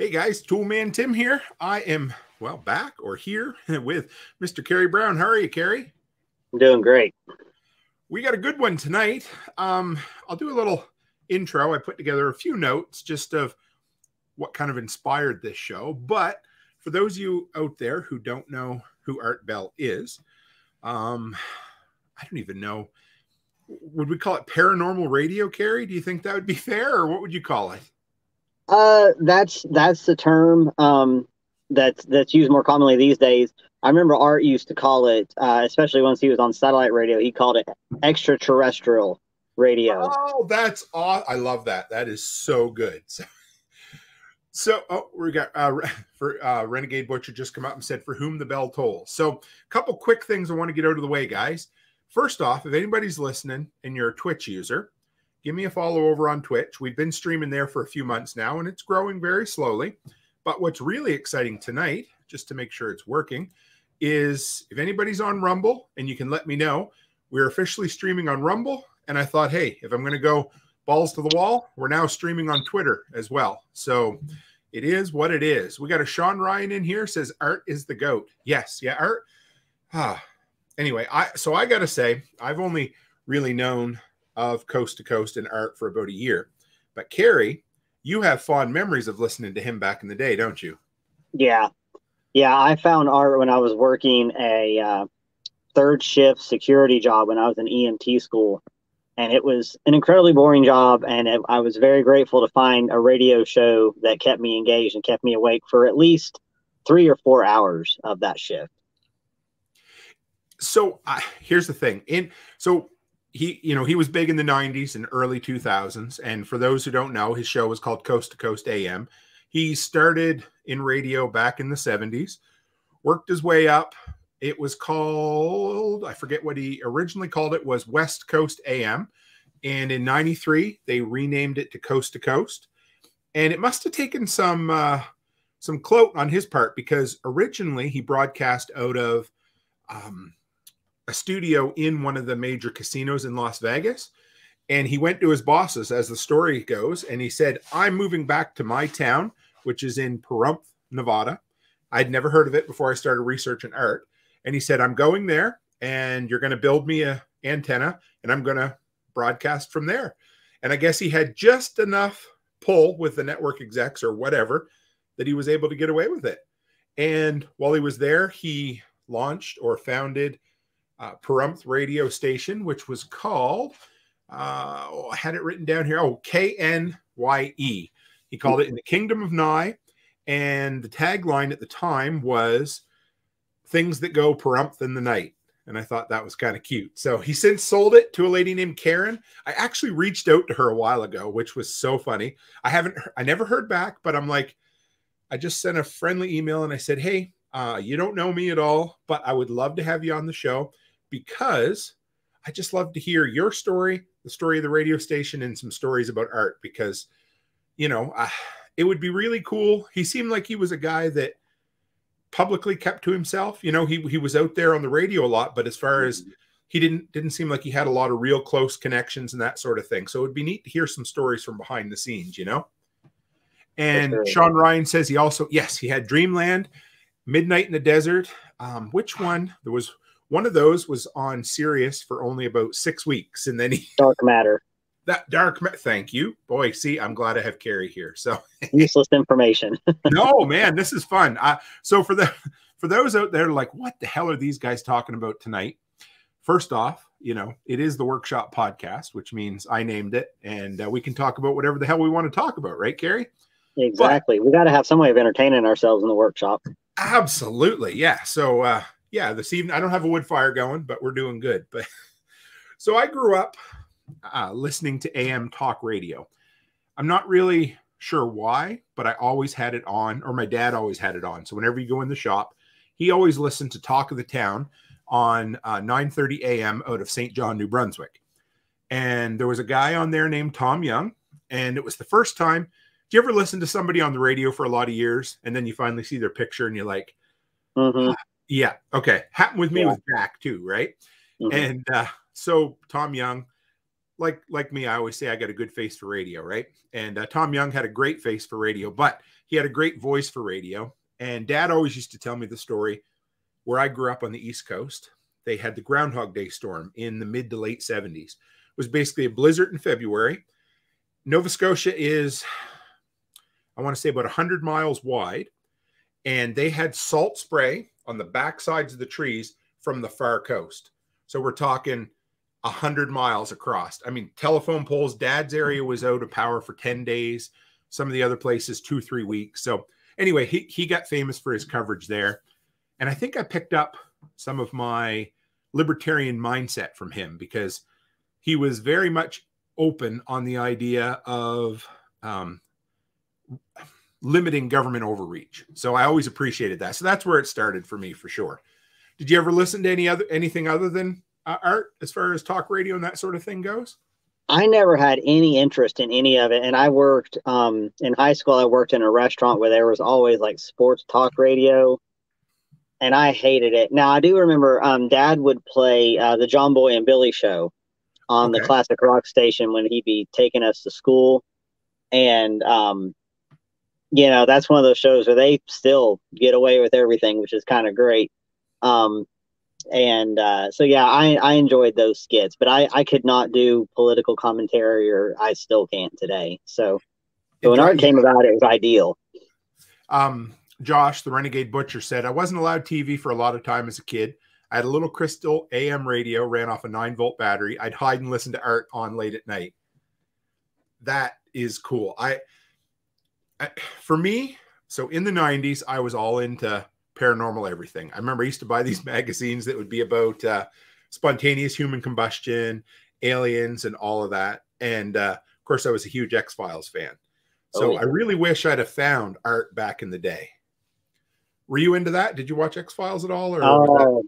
Hey guys, Toolman Tim here. I am well back or here with Mr. Kerry Brown. How are you, Kerry? I'm doing great. We got a good one tonight. Um, I'll do a little intro. I put together a few notes just of what kind of inspired this show. But for those of you out there who don't know who Art Bell is, um, I don't even know. Would we call it paranormal radio, Kerry? Do you think that would be fair, or what would you call it? Uh, that's that's the term um, that's that's used more commonly these days. I remember Art used to call it, uh, especially once he was on satellite radio. He called it extraterrestrial radio. Oh, that's aw- I love that. That is so good. So, so oh, we got uh, for uh, Renegade Butcher just come up and said, "For whom the bell tolls." So, a couple quick things I want to get out of the way, guys. First off, if anybody's listening and you're a Twitch user, give me a follow over on Twitch. We've been streaming there for a few months now, and it's growing very slowly. But what's really exciting tonight, just to make sure it's working, is if anybody's on Rumble and you can let me know, we're officially streaming on Rumble. And I thought, hey, if I'm going to go balls to the wall, we're now streaming on Twitter as well. So it is what it is. We got a Sean Ryan in here says art is the goat. Yes, yeah, art. Ah, anyway, I so I got to say, I've only really known of Coast to Coast and Art for about a year. But Kerry, you have fond memories of listening to him back in the day, don't you? Yeah, yeah. I found Art when I was working a uh, third shift security job when I was in EMT school, and it was an incredibly boring job. And it, I was very grateful to find a radio show that kept me engaged and kept me awake for at least three or four hours of that shift. So uh, here's the thing. In so he you know he was big in the 90s and early 2000s and for those who don't know his show was called coast to coast am he started in radio back in the 70s worked his way up. It was called i forget what he originally called it was west coast am and in 93 they renamed it to coast to coast. And it must have taken some uh, some clout on his part because originally he broadcast out of um, a studio in one of the major casinos in Las Vegas. And he went to his bosses, as the story goes, and he said, I'm moving back to my town, which is in Pahrump, Nevada. I'd never heard of it before I started researching art. And he said, I'm going there, and you're going to build me a antenna, and I'm going to broadcast from there. And I guess he had just enough pull with the network execs or whatever that he was able to get away with it. And while he was there, he launched or founded uh, radio station, which was called, uh, oh, I had it written down here. Oh, KNYE. He called it In the Kingdom of Nye. And the tagline at the time was Things That Go Pahrump in the Night. And I thought that was kind of cute. So he since sold it to a lady named Karen. I actually reached out to her a while ago, which was so funny. I haven't, I never heard back, but I'm like, I just sent a friendly email and I said, Hey, uh, you don't know me at all, but I would love to have you on the show because I just love to hear your story, the story of the radio station, and some stories about art because, you know, uh, it would be really cool. He seemed like he was a guy that publicly kept to himself. You know, he, he was out there on the radio a lot, but as far as mm-hmm. he didn't didn't seem like he had a lot of real close connections and that sort of thing. So it would be neat to hear some stories from behind the scenes, you know. And Sean Ryan says he also yes he had Dreamland, Midnight in the Desert. Um, which one? There was one of those was on Sirius for only about six weeks, and then he Dark Matter. That dark matter. Thank you, boy. See, I'm glad I have Kerry here. So useless information. no, man, this is fun. Uh, so for the for those out there, like, what the hell are these guys talking about tonight? First off, you know, it is the workshop podcast, which means I named it, and uh, we can talk about whatever the hell we want to talk about, right, Kerry? Exactly. But, we got to have some way of entertaining ourselves in the workshop. Absolutely, yeah. So uh, yeah, this evening I don't have a wood fire going, but we're doing good. But so I grew up uh, listening to AM talk radio. I'm not really sure why, but I always had it on, or my dad always had it on. So whenever you go in the shop, he always listened to Talk of the Town on uh, 9:30 a.m. out of St. John, New Brunswick. And there was a guy on there named Tom Young, and it was the first time. Do you ever listen to somebody on the radio for a lot of years, and then you finally see their picture, and you're like, mm-hmm. Yeah. Okay. Happened with me yeah. with Jack too, right? Mm-hmm. And uh, so Tom Young, like like me, I always say I got a good face for radio, right? And uh, Tom Young had a great face for radio, but he had a great voice for radio. And dad always used to tell me the story where I grew up on the East Coast. They had the Groundhog Day storm in the mid to late 70s. It was basically a blizzard in February. Nova Scotia is, I want to say, about 100 miles wide. And they had salt spray on the back sides of the trees from the far coast. So we're talking 100 miles across. I mean, telephone poles, dad's area was out of power for 10 days. Some of the other places, two, three weeks. So anyway, he, he got famous for his coverage there. And I think I picked up some of my libertarian mindset from him because he was very much open on the idea of um, limiting government overreach. So I always appreciated that. So that's where it started for me for sure. Did you ever listen to any other anything other than uh, art as far as talk radio and that sort of thing goes? I never had any interest in any of it. And I worked um, in high school, I worked in a restaurant where there was always like sports talk radio. And I hated it. Now, I do remember um, dad would play uh, the John Boy and Billy show on okay. the classic rock station when he'd be taking us to school. And, um, you know, that's one of those shows where they still get away with everything, which is kind of great. Um, and uh, so yeah, I I enjoyed those skits, but I I could not do political commentary, or I still can't today. So, so when art came about, it was ideal. Um, Josh, the Renegade Butcher, said I wasn't allowed TV for a lot of time as a kid. I had a little crystal AM radio, ran off a nine volt battery. I'd hide and listen to art on late at night. That is cool. I, I for me, so in the 90s, I was all into paranormal everything. I remember I used to buy these magazines that would be about uh, spontaneous human combustion, aliens, and all of that. And uh, of course, I was a huge X Files fan. So oh, yeah. I really wish I'd have found art back in the day. Were you into that? Did you watch X Files at all? Or oh,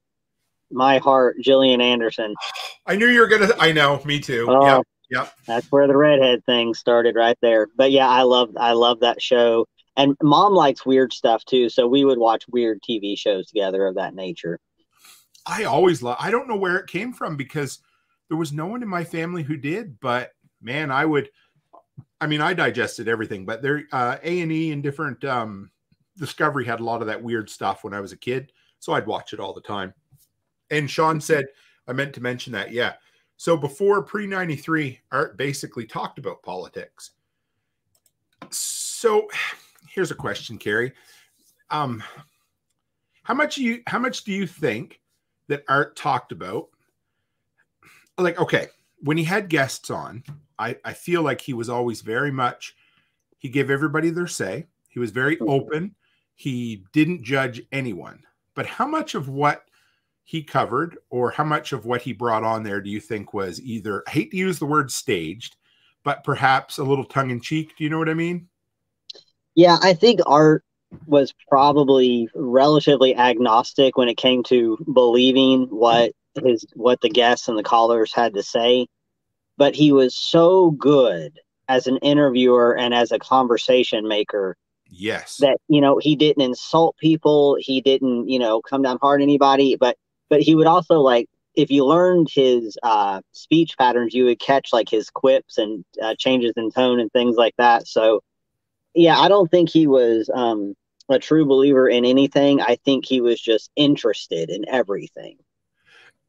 my heart, Gillian Anderson. I knew you were gonna. I know, me too. Oh, yep, yep. That's where the redhead thing started, right there. But yeah, I love, I love that show. And mom likes weird stuff too so we would watch weird tv shows together of that nature. I always love i don't know where it came from because there was no one in my family who did but man i would i mean i digested everything but there uh a&e and different um discovery had a lot of that weird stuff when i was a kid so i'd watch it all the time. And sean said i meant to mention that yeah so before pre 93 art basically talked about politics so here's a question, Kerry. Um, how much you how much do you think that Art talked about? Like, okay, when he had guests on, I, I feel like he was always very much he gave everybody their say. He was very mm-hmm. open. He didn't judge anyone. But how much of what he covered or how much of what he brought on there do you think was either I hate to use the word staged, but perhaps a little tongue in cheek? Do you know what I mean? Yeah, I think art was probably relatively agnostic when it came to believing what his what the guests and the callers had to say, but he was so good as an interviewer and as a conversation maker. Yes. That you know, he didn't insult people, he didn't, you know, come down hard on anybody, but but he would also like if you learned his uh, speech patterns, you would catch like his quips and uh, changes in tone and things like that. So yeah, I don't think he was um, a true believer in anything. I think he was just interested in everything.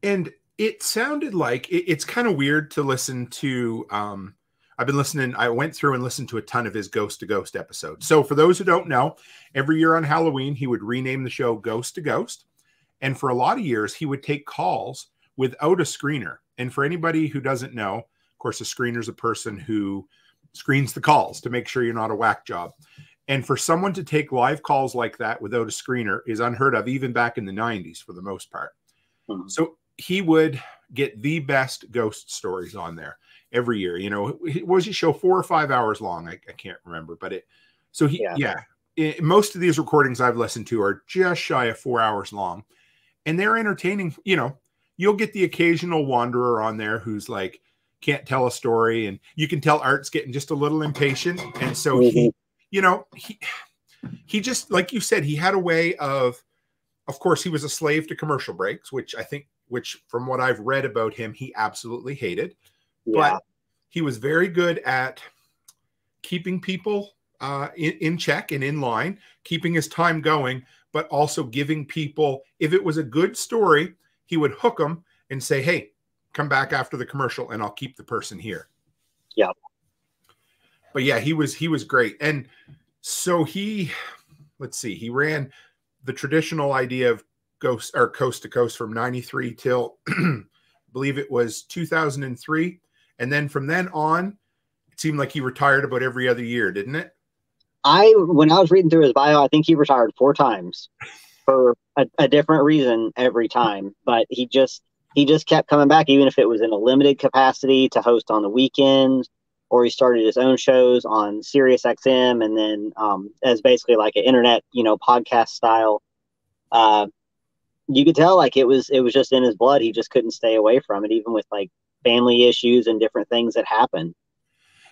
And it sounded like it, it's kind of weird to listen to. Um, I've been listening. I went through and listened to a ton of his Ghost to Ghost episodes. So, for those who don't know, every year on Halloween, he would rename the show Ghost to Ghost. And for a lot of years, he would take calls without a screener. And for anybody who doesn't know, of course, a screener is a person who screens the calls to make sure you're not a whack job. And for someone to take live calls like that without a screener is unheard of, even back in the 90s for the most part. Mm-hmm. So he would get the best ghost stories on there every year. You know, was his show four or five hours long? I, I can't remember, but it, so he, yeah, yeah it, most of these recordings I've listened to are just shy of four hours long and they're entertaining. You know, you'll get the occasional wanderer on there who's like, can't tell a story and you can tell art's getting just a little impatient and so mm-hmm. he you know he he just like you said he had a way of of course he was a slave to commercial breaks which i think which from what i've read about him he absolutely hated yeah. but he was very good at keeping people uh, in, in check and in line, keeping his time going, but also giving people, if it was a good story, he would hook them and say, hey, come back after the commercial and I'll keep the person here. Yeah. But yeah, he was he was great. And so he let's see, he ran the traditional idea of ghost or coast to coast from 93 till I believe it was 2003. And then from then on, it seemed like he retired about every other year, didn't it? I when I was reading through his bio, I think he retired four times for a, a different reason every time. But he just he just kept coming back, even if it was in a limited capacity to host on the weekends, or he started his own shows on Sirius XM, and then um, as basically like an internet, you know, podcast style. Uh, you could tell like it was it was just in his blood. He just couldn't stay away from it, even with like family issues and different things that happened.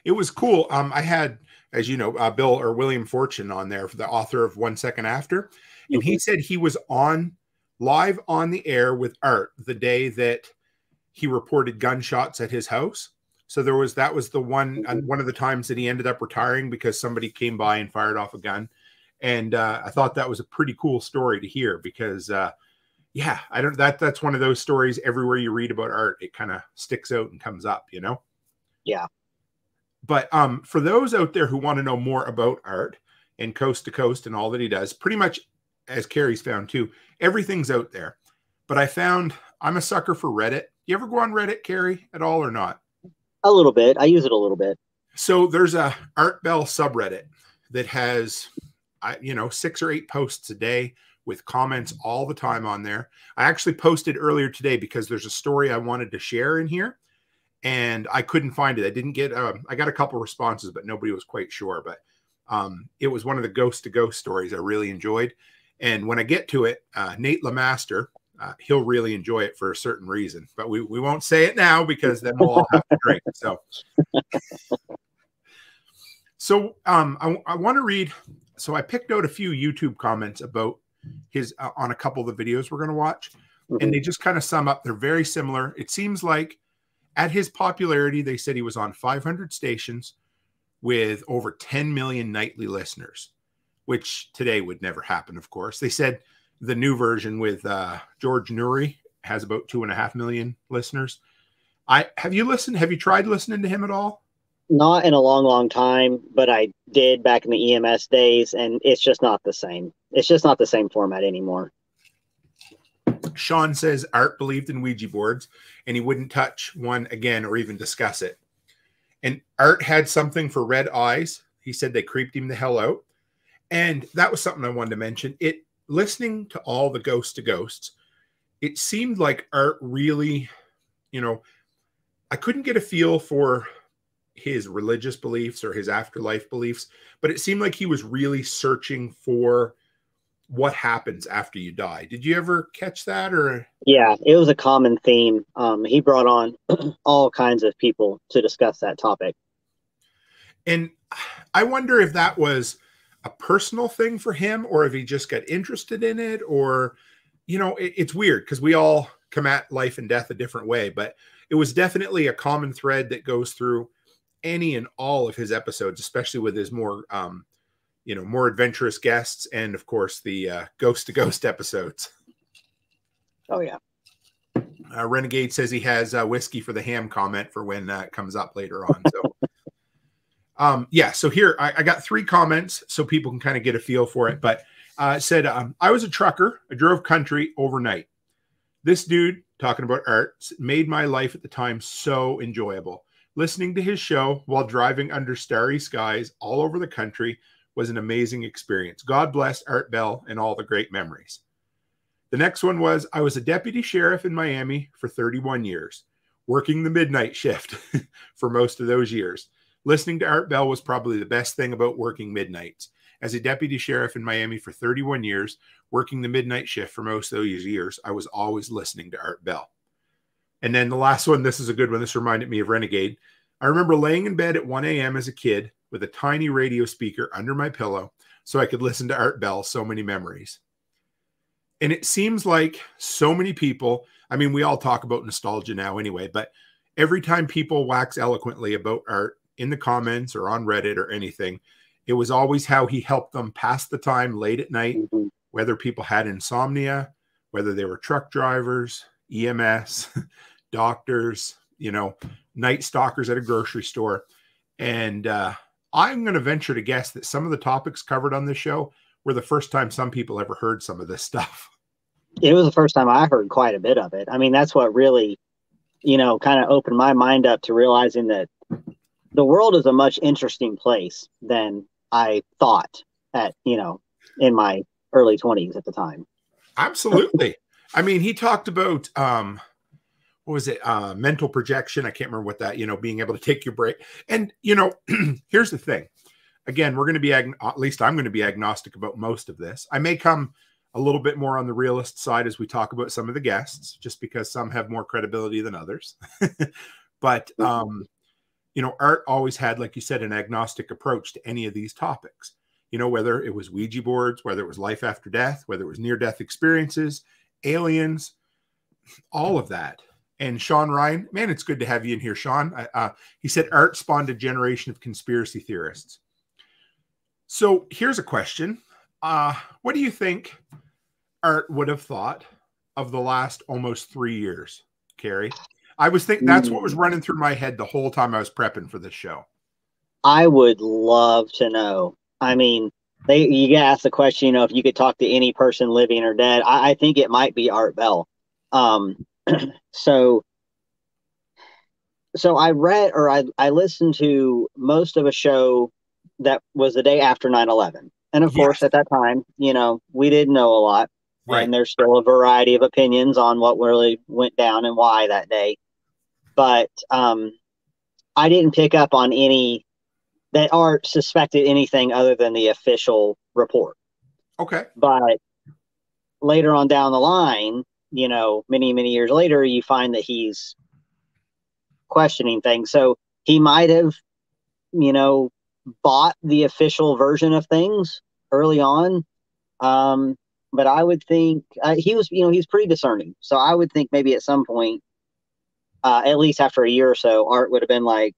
It was cool. Um, I had, as you know, uh, Bill or William Forstchen on there for the author of One Second After, and mm-hmm. he said he was on live on the air with Art the day that he reported gunshots at his house. So there was that was the one uh, one of the times that he ended up retiring because somebody came by and fired off a gun, and uh, I thought that was a pretty cool story to hear because uh, yeah, I don't that that's one of those stories everywhere you read about art it kind of sticks out and comes up, you know. Yeah. But um, for those out there who want to know more about art and coast to coast and all that he does, pretty much as Kerry's found too, everything's out there. But I found I'm a sucker for Reddit. You ever go on Reddit, Kerry, at all or not? A little bit. I use it a little bit. So there's a Art Bell subreddit that has, you know, six or eight posts a day with comments all the time on there. I actually posted earlier today because there's a story I wanted to share in here, and I couldn't find it. I didn't get. Uh, I got a couple responses, but nobody was quite sure. But um, it was one of the ghost to ghost stories I really enjoyed, and when I get to it, uh, Nate Lamaster, uh, he'll really enjoy it for a certain reason. But we, we won't say it now because then we'll all have to drink. So, so um, I, I want to read. So I picked out a few YouTube comments about his uh, on a couple of the videos we're going to watch, mm-hmm. and they just kind of sum up. They're very similar. It seems like at his popularity, they said he was on 500 stations with over 10 million nightly listeners which today would never happen, of course. They said the new version with uh, George Noory has about two and a half million listeners. I have you listened? Have you tried listening to him at all? Not in a long, long time, but I did back in the EMS days, and it's just not the same. It's just not the same format anymore. Sean says Art believed in Ouija boards and he wouldn't touch one again or even discuss it. And Art had something for red eyes. He said they creeped him the hell out. And that was something I wanted to mention. It listening to all the ghost to ghosts, it seemed like Art really, you know, I couldn't get a feel for his religious beliefs or his afterlife beliefs, but it seemed like he was really searching for what happens after you die. Did you ever catch that or Yeah, it was a common theme. Um, he brought on all kinds of people to discuss that topic. And I wonder if that was a personal thing for him or if he just got interested in it or you know it, it's weird because we all come at life and death a different way but it was definitely a common thread that goes through any and all of his episodes especially with his more um you know more adventurous guests and of course the uh, ghost to ghost episodes oh yeah uh, renegade says he has uh, whiskey for the ham comment for when that comes up later on so um, yeah, so here I, I, got three comments so people can kind of get a feel for it. But uh, it said, um, I was a trucker. I drove country overnight. This dude, talking about art, made my life at the time so enjoyable. Listening to his show while driving under starry skies all over the country was an amazing experience. God bless Art Bell and all the great memories. The next one was I was a deputy sheriff in Miami for 31 years, working the midnight shift for most of those years. Listening to Art Bell was probably the best thing about working midnights. As a deputy sheriff in Miami for 31 years, working the midnight shift for most of those years, I was always listening to Art Bell. And then the last one, this is a good one. This reminded me of Renegade. I remember laying in bed at 1 a.m. as a kid with a tiny radio speaker under my pillow so I could listen to Art Bell. So many memories. And it seems like so many people, I mean, we all talk about nostalgia now anyway, but every time people wax eloquently about art, in the comments or on Reddit or anything, It was always how he helped them pass the time late at night, Mhm. whether people had insomnia, whether they were truck drivers, EMS, doctors, you know, night stalkers at a grocery store. And uh, I'm going to venture to guess that some of the topics covered on this show were the first time some people ever heard some of this stuff. it was the first time I heard quite a bit of it. I mean, that's what really, you know, kind of opened my mind up to realizing that the world is a much interesting place than I thought at, you know, in my early 20s at the time. Absolutely. I mean, he talked about um what was it? Uh mental projection. I can't remember what that, you know, being able to take your break. And you know, here's the thing. Again, we're going to be at least I'm going to be agnostic about most of this. I may come a little bit more on the realist side as we talk about some of the guests just because some have more credibility than others. but um you know, art always had like you said an agnostic approach to any of these topics you know, whether it was Ouija boards, whether it was life after death, whether it was near death experiences, aliens, all of that. And Sean Ryan, man, it's good to have you in here, Sean. Uh, he said art spawned a generation of conspiracy theorists. So here's a question uh, What do you think art would have thought of the last almost three years, Kerry? I was thinking that's what was running through my head the whole time I was prepping for this show. I would love to know. I mean, they you get asked the question, you know, if you could talk to any person living or dead. I, I think it might be Art Bell. Um, so, so I read or I I listened to most of a show that was the day after 9-11. and of Yes. course, at that time, you know, we didn't know a lot, Right. and there's still a variety of opinions on what really went down and why that day. But um, I didn't pick up on any that are suspected anything other than the official report. Okay. But later on down the line, you know, many, many years later, you find that he's questioning things. So he might have, you know, bought the official version of things early on. Um, but I would think uh, he was, you know, he's pretty discerning. So I would think maybe at some point, uh, at least after a year or so, Art would have been like,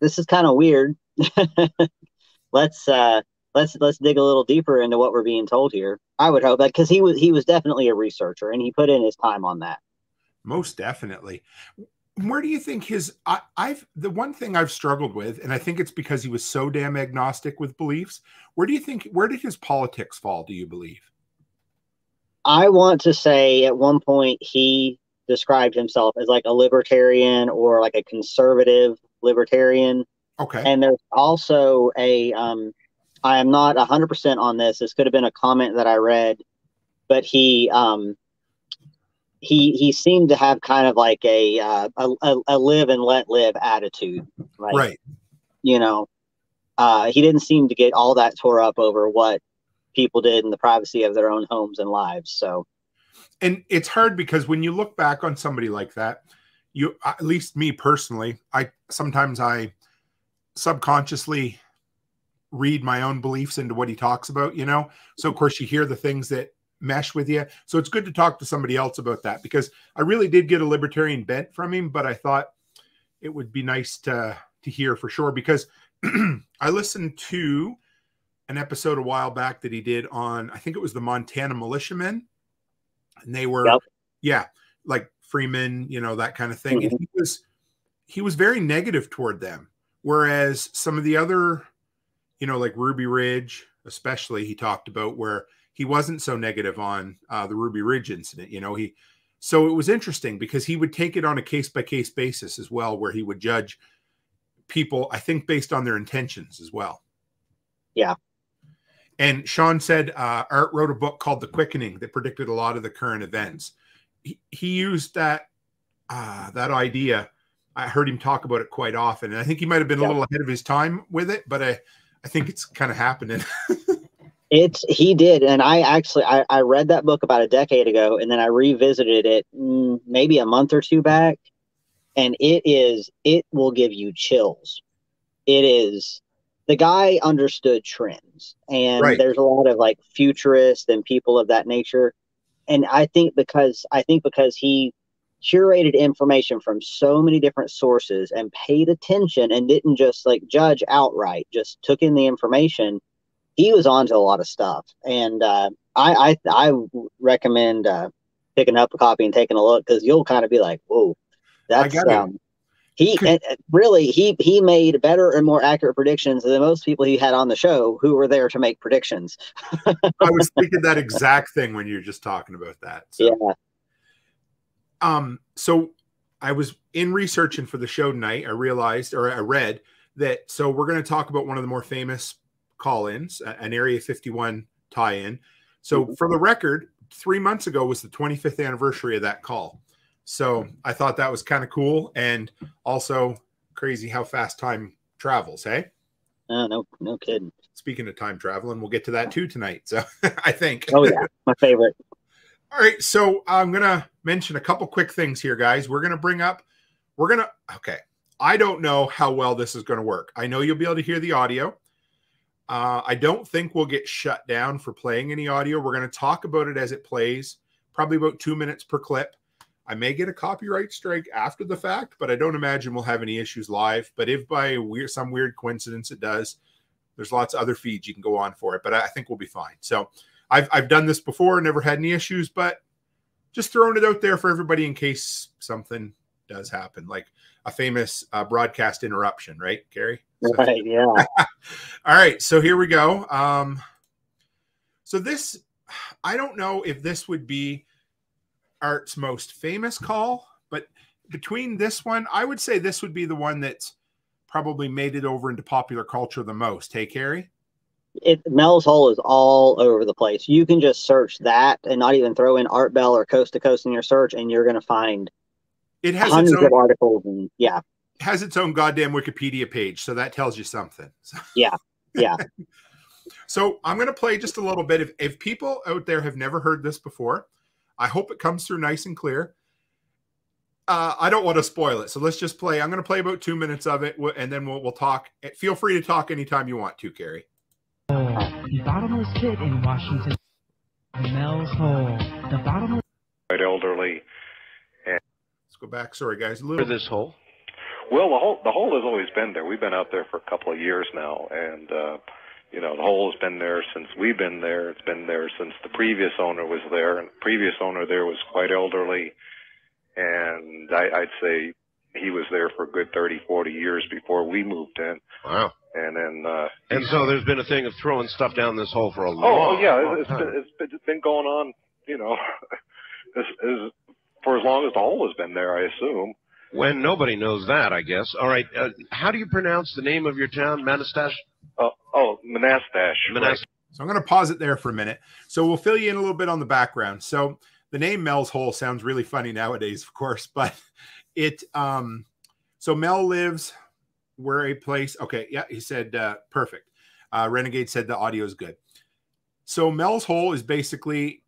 "This is kind of weird. let's uh, let's let's dig a little deeper into what we're being told here." I would hope that because he was he was definitely a researcher and he put in his time on that. Most definitely. Where do you think his? I, I've the one thing I've struggled with, and I think it's because he was so damn agnostic with beliefs. Where do you think? Where did his politics fall? Do you believe? I want to say at one point he described himself as like a libertarian or like a conservative libertarian. Okay. And there's also a, um, I am not 100% on this. This could have been a comment that I read, but he, um, he, he seemed to have kind of like a, uh, a, a live and let live attitude. Like, right. you know, uh, he didn't seem to get all that tore up over what people did in the privacy of their own homes and lives. So, and it's hard because when you look back on somebody like that, you at least me personally, I sometimes I subconsciously read my own beliefs into what he talks about, you know. So of course you hear the things that mesh with you. So it's good to talk to somebody else about that because I really did get a libertarian bent from him, but I thought it would be nice to to hear for sure because I listened to an episode a while back that he did on I think it was the Montana militiamen and they were Yep. yeah like freeman you know that kind of thing and mm-hmm. he was he was very negative toward them whereas some of the other you know like ruby ridge especially he talked about where he wasn't so negative on uh, the ruby ridge incident you know he so it was interesting because he would take it on a case by case basis as well where he would judge people i think based on their intentions as well Yeah. and Sean said uh, Art wrote a book called The Quickening that predicted a lot of the current events. He, he used that uh, that idea. I heard him talk about it quite often, and I think he might have been a little ahead of his time with it, but I I think it's kind of happening. It's he did, and I actually I, I read that book about a decade ago, and then I revisited it mm, maybe a month or two back, and it is it will give you chills. It is the guy understood trends, and Right. there's a lot of like futurists and people of that nature, and I think because I think because he curated information from so many different sources and paid attention and didn't just like judge outright, just took in the information, he was onto a lot of stuff. And uh, I, I, I recommend uh, picking up a copy and taking a look because you'll kind of be like, whoa, that's um, he and really he he made better and more accurate predictions than most people he had on the show who were there to make predictions. I was thinking that exact thing when you were just talking about that. So. Yeah. Um. So I was in researching for the show tonight. I realized, or I read that. So we're going to talk about one of the more famous call-ins, an Area 51 tie-in. So for the record, three months ago was the 25th anniversary of that call. So I thought that was kind of cool and also crazy how fast time travels. Hey. Uh, no, no kidding. Speaking of time travel, and we'll get to that too tonight. So I think. Oh yeah, my favorite. All right, so I'm gonna mention a couple quick things here, guys. We're gonna bring up. We're gonna. Okay, I don't know how well this is gonna work. I know you'll be able to hear the audio. Uh, I don't think we'll get shut down for playing any audio. We're going to talk about it as it plays, probably about two minutes per clip. I may get a copyright strike after the fact, but I don't imagine we'll have any issues live. But if by weird, some weird coincidence it does, there's lots of other feeds you can go on for it. But I think we'll be fine. So I've I've done this before, never had any issues, but just throwing it out there for everybody in case something does happen, like a famous uh, broadcast interruption, right, Gary? So, right. Yeah. all right. So here we go. Um, so this, I don't know if this would be Art's most famous call, but between this one, I would say this would be the one that's probably made it over into popular culture the most. Hey, Kerry? It Mel's Hole is all over the place. You can just search that and not even throw in Art Bell or Coast to Coast in your search, and you're going to find it has hundreds own, of articles. And yeah, has its own goddamn Wikipedia page, so that tells you something. yeah, yeah. so I'm going to play just a little bit. If if people out there have never heard this before, I hope it comes through nice and clear. Uh, I don't want to spoil it, so let's just play. I'm going to play about two minutes of it, and then we'll we'll talk. Feel free to talk anytime you want to, Kerry. The bottomless pit in Washington, Mel's Hole. The bottomless. Quite elderly. And let's go back. Sorry, guys. A little. For this hole. Well, the hole the hole has always been there. We've been out there for a couple of years now, and uh, you know, the hole has been there since we've been there. It's been there since the previous owner was there, and the previous owner there was quite elderly, and I, I'd say he was there for a good 30, 40 years before we moved in. Wow. And then, uh, and so there's been a thing of throwing stuff down this hole for a long, oh, oh yeah, long it's, been, it's been it's been going on, you know, as, as for as long as the hole has been there, I assume. When nobody knows that, I guess. All right, uh, how do you pronounce the name of your town, Manastash? Oh, oh, Monastash. Right. So I'm going to pause it there for a minute. So we'll fill you in a little bit on the background. So the name Mel's Hole sounds really funny nowadays, of course, but it. um So Mel lives where a place. Okay, yeah, he said uh, perfect. Uh, Renegade said the audio is good. So Mel's Hole is basically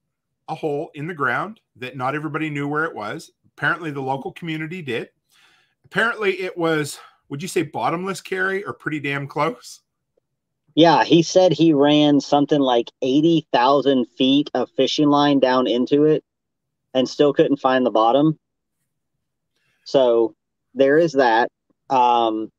a hole in the ground that not everybody knew where it was. Apparently, the local community did. Apparently, it was. Would you say bottomless Kerry or pretty damn close? Yeah, he said he ran something like 80,000 feet of fishing line down into it and still couldn't find the bottom. So there is that. Um,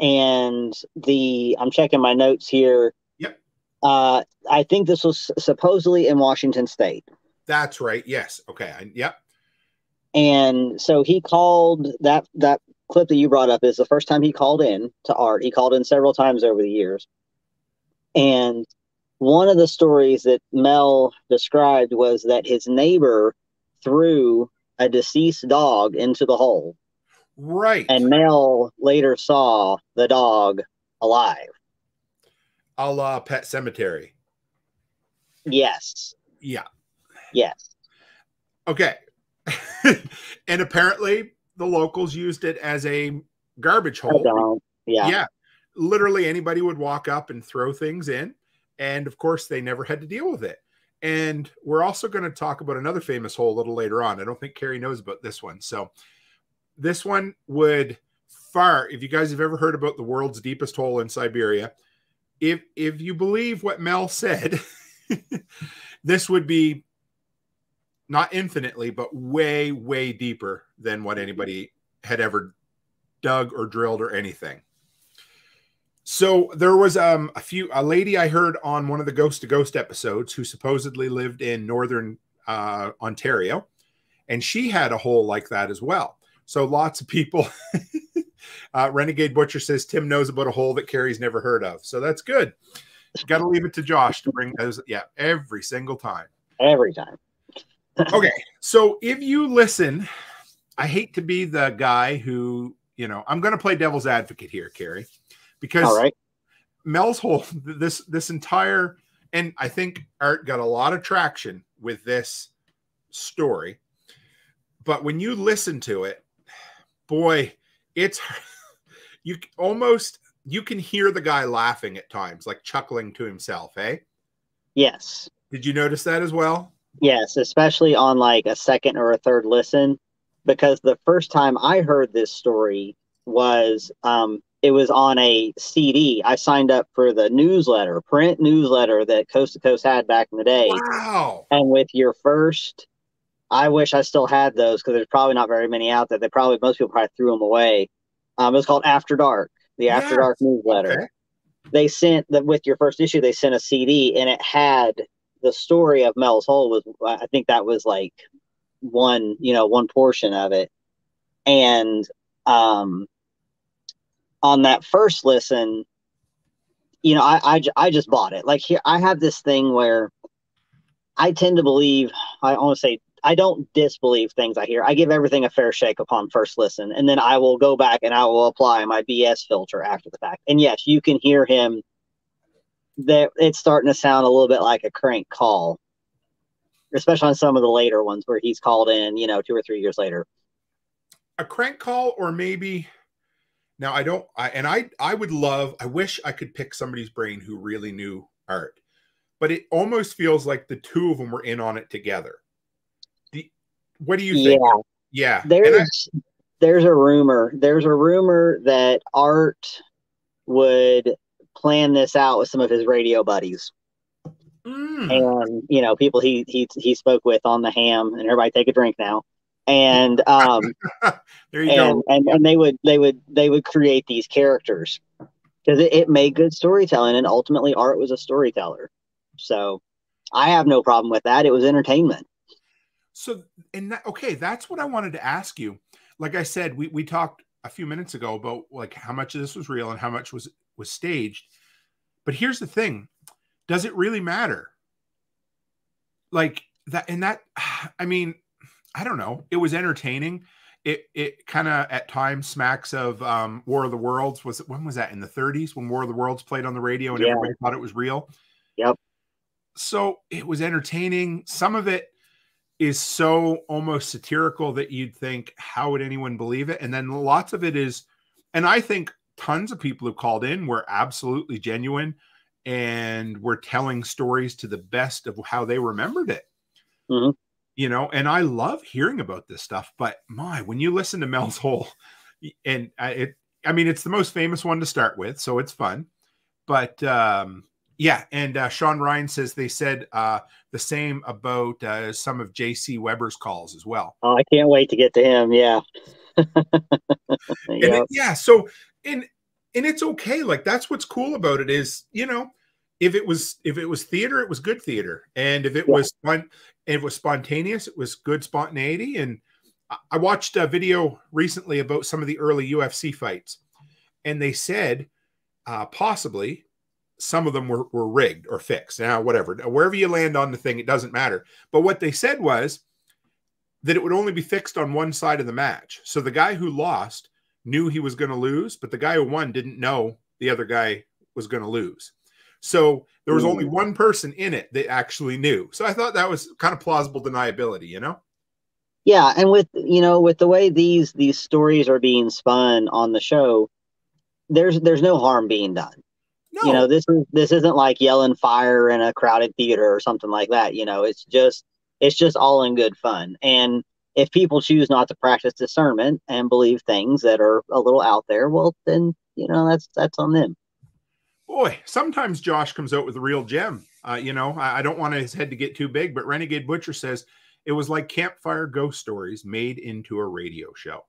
and the, I'm checking my notes here. Yep. Uh, I think this was supposedly in Washington State. That's right. Yes. Okay. I, yep. And so he called that that clip that you brought up is the first time he called in to art. He called in several times over the years. And one of the stories that Mel described was that his neighbor threw a deceased dog into the hole. Right. And Mel later saw the dog alive. A la Pet Sematary. Yes. Yeah. Yes. Okay. and apparently the locals used it as a garbage hole. Yeah. Yeah. Literally anybody would walk up and throw things in. And of course, they never had to deal with it. And we're also going to talk about another famous hole a little later on. I don't think Kerry knows about this one. So, this one would far, if you guys have ever heard about the world's deepest hole in Siberia, if if you believe what Mel said, this would be not infinitely, but way, way deeper than what anybody had ever dug or drilled or anything. So there was um, a few a lady I heard on one of the Ghost to Ghost episodes who supposedly lived in northern uh, Ontario, and she had a hole like that as well. So lots of people. uh, Renegade Butcher says Tim knows about a hole that Kerry's never heard of, so that's good. Got to leave it to Josh to bring those. Yeah, every single time. Every time. okay, so if you listen, I hate to be the guy who you know. I'm going to play devil's advocate here, Kerry because All right. Mel's whole this this entire and I think Art got a lot of traction with this story. But when you listen to it, boy, it's you almost you can hear the guy laughing at times, like chuckling to himself, eh? Yes. Did you notice that as well? Yes, especially on like a second or a third listen, because the first time I heard this story was um, it was on a CD. I signed up for the newsletter, print newsletter that Coast to Coast had back in the day. Wow. And with your first, I wish I still had those because there's probably not very many out there. They probably, most people probably threw them away. Um, it was called After Dark, the After Dark newsletter. Okay. They sent that with your first issue, they sent a CD and it had the story of Mel's Hole was, I think that was like one, you know, one portion of it. And, um, on that first listen, you know, I I just bought it. Like here, I have this thing where I tend to believe, I want to say, I don't disbelieve things I hear. I give everything a fair shake upon first listen, and then I will go back and I will apply my BS filter after the fact. And yes, you can hear him. That it's starting to sound a little bit like a crank call, especially on some of the later ones where he's called in, you know, two or three years later. a crank call or maybe now i don't i and i i would love i wish i could pick somebody's brain who really knew art but it almost feels like the two of them were in on it together the what do you Yeah, think yeah I- there's there's a rumor. There's a rumor that art would plan this out with some of his radio buddies. Mm, and you know people he he he spoke with on the ham and everybody take a drink now. And um there you and, go. and and they would they would they would create these characters. Because it, it made good storytelling and ultimately art was a storyteller. So i have no problem with that. It was entertainment so and that okay that's what i wanted to ask you. Like i said we we talked a few minutes ago about like how much of this was real and how much was was staged. But here's the thing. Does it really matter? Like that and that i mean i don't know. It was entertaining. It it kind of at times smacks of um war of the worlds. Was it when was that? In the 30s when war of the worlds played on the radio and Yeah. everybody thought it was real? Yep. so it was entertaining. Some of it is so almost satirical that you'd think how would anyone believe it? And then lots of it is and i think tons of people who called in were absolutely genuine and were telling stories to the best of how they remembered it. Mhm. you know and i love hearing about this stuff but my when you listen to mel's hole and I, it i mean it's the most famous one to start with so it's fun. But um yeah and uh, sean ryan says they said uh the same about uh, some of jc weber's calls as well. Oh i can't wait to get to him yeah. And Yep. it- yeah so and and it's okay like that's what's cool about it is you know if it was if it was theater it was good theater. And if it Yeah. was fun if it was spontaneous it was good spontaneity. And I- i watched a video recently about some of the early ufc fights. And they said uh possibly some of them were, were rigged or fixed now whatever wherever you land on the thing it doesn't matter but what they said was that it would only be fixed on one side of the match so the guy who lost knew he was going to lose, but the guy who won didn't know the other guy was going to lose. So there was only one person in it that actually knew. So I thought that was kind of plausible deniability, you know? yeah and with you know with the way these these stories are being spun on the show there's there's no harm being done No, you know this is this isn't like yelling fire in a crowded theater or something like that you know it's just it's just all in good fun and if people choose not to practice discernment and believe things that are a little out there well then you know that's that's on them boy, sometimes Josh comes out with a real gem. Uh, you know, I, I don't want his head to get too big, but Renegade Butcher says It was like campfire ghost stories made into a radio show.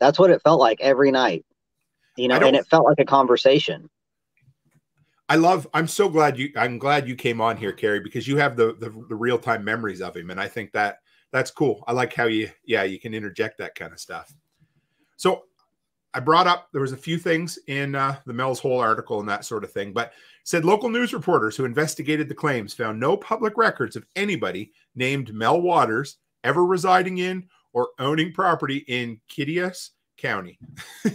That's what it felt like every night. You know, and it felt like a conversation. I love. I'm so glad you. I'm glad you came on here, Kerry, because you have the the, the real time memories of him, and I think that that's cool. I like how you. Yeah, you can interject that kind of stuff. So, I brought up there was a few things in uh, the Mel's Hole article and that sort of thing, but said local news reporters who investigated the claims found no public records of anybody named Mel Waters ever residing in or owning property in Kittitas County. uh,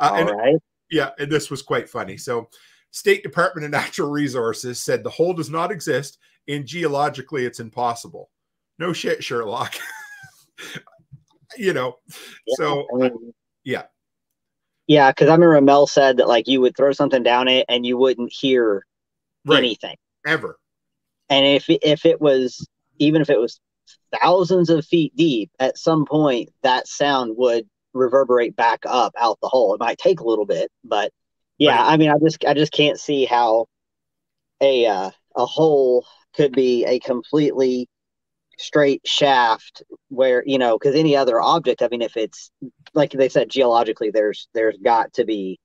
All and right. yeah, and this was quite funny. So, State Department of Natural Resources said the hole does not exist, and geologically, it's impossible. No shit, Sherlock. you know, so I mean, yeah. Yeah, because I remember Mel said that like you would throw something down it and you wouldn't hear right anything. ever. And if if it was even if it was thousands of feet deep, at some point that sound would reverberate back up out the hole. It might take a little bit, but yeah, Right. I mean, I just I just can't see how a uh, a hole could be a completely straight shaft where you know because any other object i mean if it's like they said geologically there's there's got to be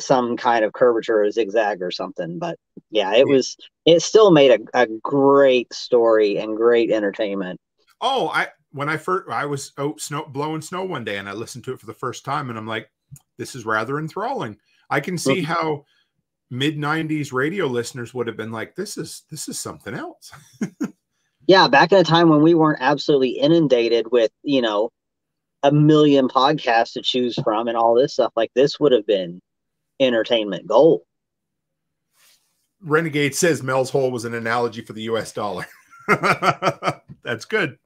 some kind of curvature or zigzag or something but yeah it was it still made a, a great story and great entertainment Oh, I when I first I was out snow blowing snow one day and I listened to it for the first time and I'm like, this is rather enthralling. I can see how mid '90s radio listeners would have been like, this is this is something else. yeah back in a time when we weren't absolutely inundated with you know a million podcasts to choose from and all this stuff like this would have been entertainment gold Renegade says Mel's hole was an analogy for the U.S. dollar. That's good.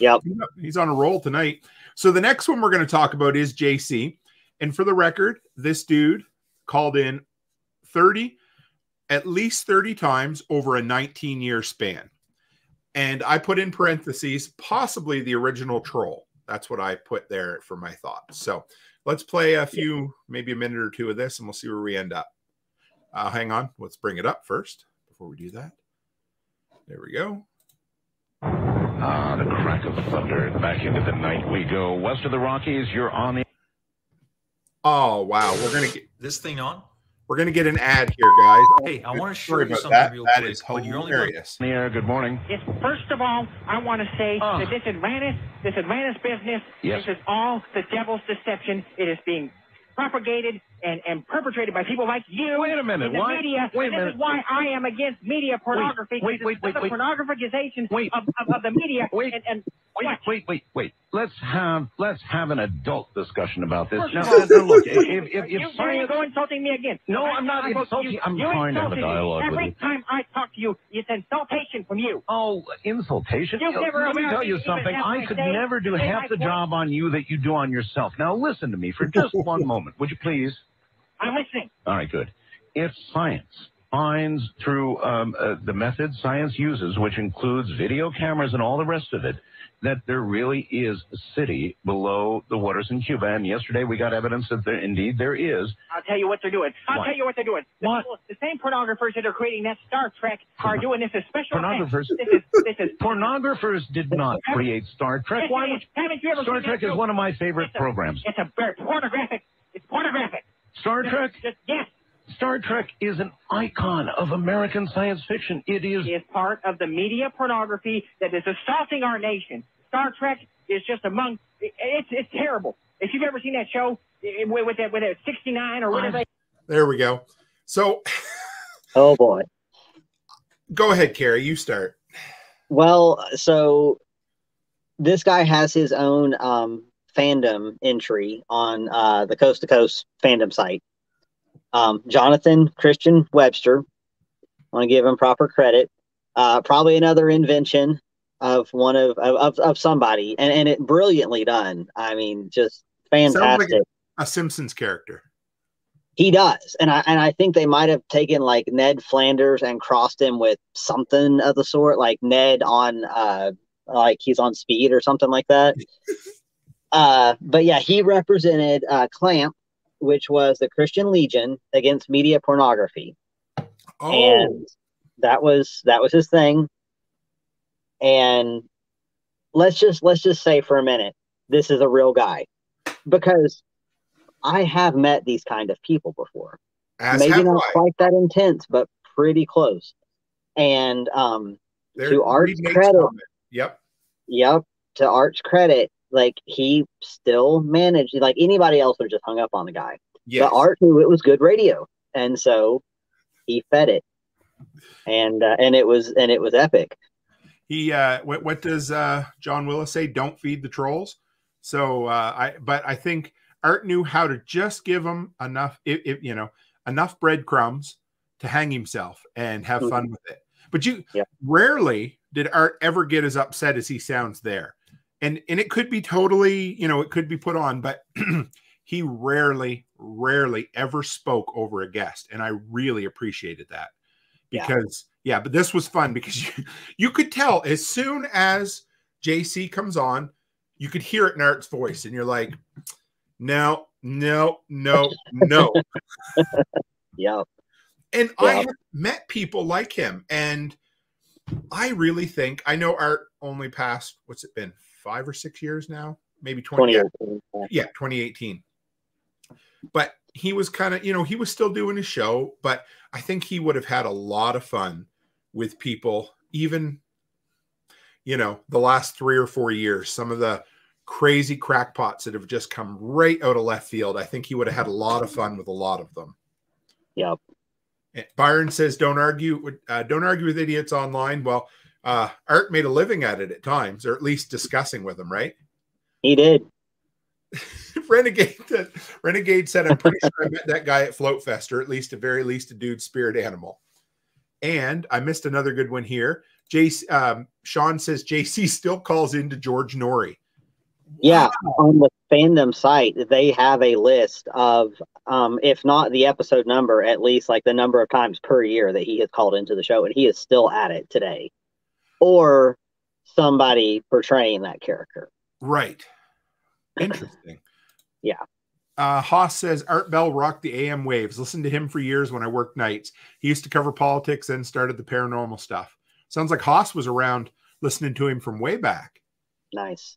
Yep. He's on a roll tonight. So the next one we're going to talk about is JC. And for the record, this dude called in 30, at least 30 times over a 19 year span. And I put in parentheses, possibly the original troll. That's what I put there for my thoughts. So let's play a few, maybe a minute or two of this, and we'll see where we end up. Uh, hang on. Let's bring it up first before we do that. There we go. Ah, the crack of thunder. Back into the night we go. West of the Rockies, you're on the Oh wow, we're gonna get This thing on? we're gonna get an ad here, guys. Hey, I want to show you something that. real That quick. is When you're only going- hilarious. air. Good morning. Yes, first of all, I want to say Ah. that this Atlantis, this Atlantis business, Yes. this is all the devil's deception. It is being propagated and, and perpetrated by people like you Wait a minute, in the what? media. Wait a and this is why I am against media pornography. wait, wait, is wait, the wait. pornographization Wait. Of, of, of the media. Wait. And, and Wait, what? wait, wait, wait. Let's have let's have an adult discussion about this. First Now, now, look, if, you, if, if, you, if you science, go insulting me again. No, I'm not I- insulting you. I'm you trying to have a dialogue with Every you. time I talk to you, it's insultation from you. oh, insultation. You've never Let me tell you something. I could never do half the job on you that you do on yourself. Now, listen to me for just one moment, would you please? I'm listening. All right, good. If science finds through um, uh, the method science uses, which includes video cameras and all the rest of it, that there really is a city below the waters in Cuba, and yesterday we got evidence that there indeed there is. I'll tell you what they're doing. I'll What? tell you what they're doing. The, What? people- the same pornographers that are creating that Star Trek are doing this as special Pornographers? This is this is Pornographers did not create Star Trek. Why would Star Trek is one of my favorite It's a- programs. It's a very pornographic. It's pornographic. Star Trek, yes, Star Trek is an icon of American science fiction. It is is part of the media pornography that is assaulting our nation. Star Trek is just among. It's it's terrible. If you've ever seen that show eh, with with that with that 69 or whatever. There we go. So oh boy go ahead, Kerry. You start. Well, so this guy has his own um, fandom entry on uh, the Coast to Coast fandom site. Um, Jonathan Christian Webster. I want to give him proper credit. Uh, probably another invention of one of of, of, somebody, and, and it brilliantly done. I mean, just Sounds like fantastic. a Simpsons character. He does, and I and I think they might have taken like Ned Flanders and crossed him with something of the sort, like Ned on uh like he's on speed or something like that. uh, but yeah, he represented uh, Clamp, which was the Christian Legion against media pornography, Oh, and that was that was his thing. And let's just let's just say for a minute, this is a real guy, because I have met these kind of people before. As Maybe not I. quite that intense, but pretty close. And um, There- to Art's credit- comment. Yep. Yep. To Art's credit, like he still managed. Like anybody else would have just hung up on the guy. Yes. But Art knew it was good radio, and so he fed it, and uh, and it was and it was epic. he uh what, what does uh john willis say don't feed the trolls so uh i but i think art knew how to just give him enough if, if you know enough breadcrumbs to hang himself and have fun with it but you Yeah. rarely did art ever get as upset as he sounds there and and it could be totally you know it could be put on but he rarely rarely ever spoke over a guest and i really appreciated that because yeah, but this was fun because you, you could tell as soon as JC comes on, you could hear it in Art's voice, and you're like, no, no, no, no. yeah. and I have met people like him, and I really think I know Art only passed what's it been five or six years now, maybe 20, yeah, 2018. yeah 2018 but he was kind of you know he was still doing his show but i think he would have had a lot of fun with people even you know the last three or four years some of the crazy crackpots that have just come right out of left field. I think he would have had a lot of fun with a lot of them. Yep. Byron says don't argue with uh, don't argue with idiots online. Well uh art made a living at it at times or at least discussing with him, right He did. Renegade Renegade said, I'm pretty sure I met that guy at Float Fest, or at least at very least a dude spirit animal. And I missed another good one here. Jace um, Sean says JC still calls into George Noory. Yeah, on the fandom site, they have a list of, um, if not the episode number, at least like the number of times per year that he has called into the show, and he is still at it today, or somebody portraying that character. Right. Interesting. Yeah. Uh, Haas says Art Bell rocked the AM waves. Listened to him for years when I worked nights. He used to cover politics, then started the paranormal stuff. Sounds like Haas was around listening to him from way back. Nice.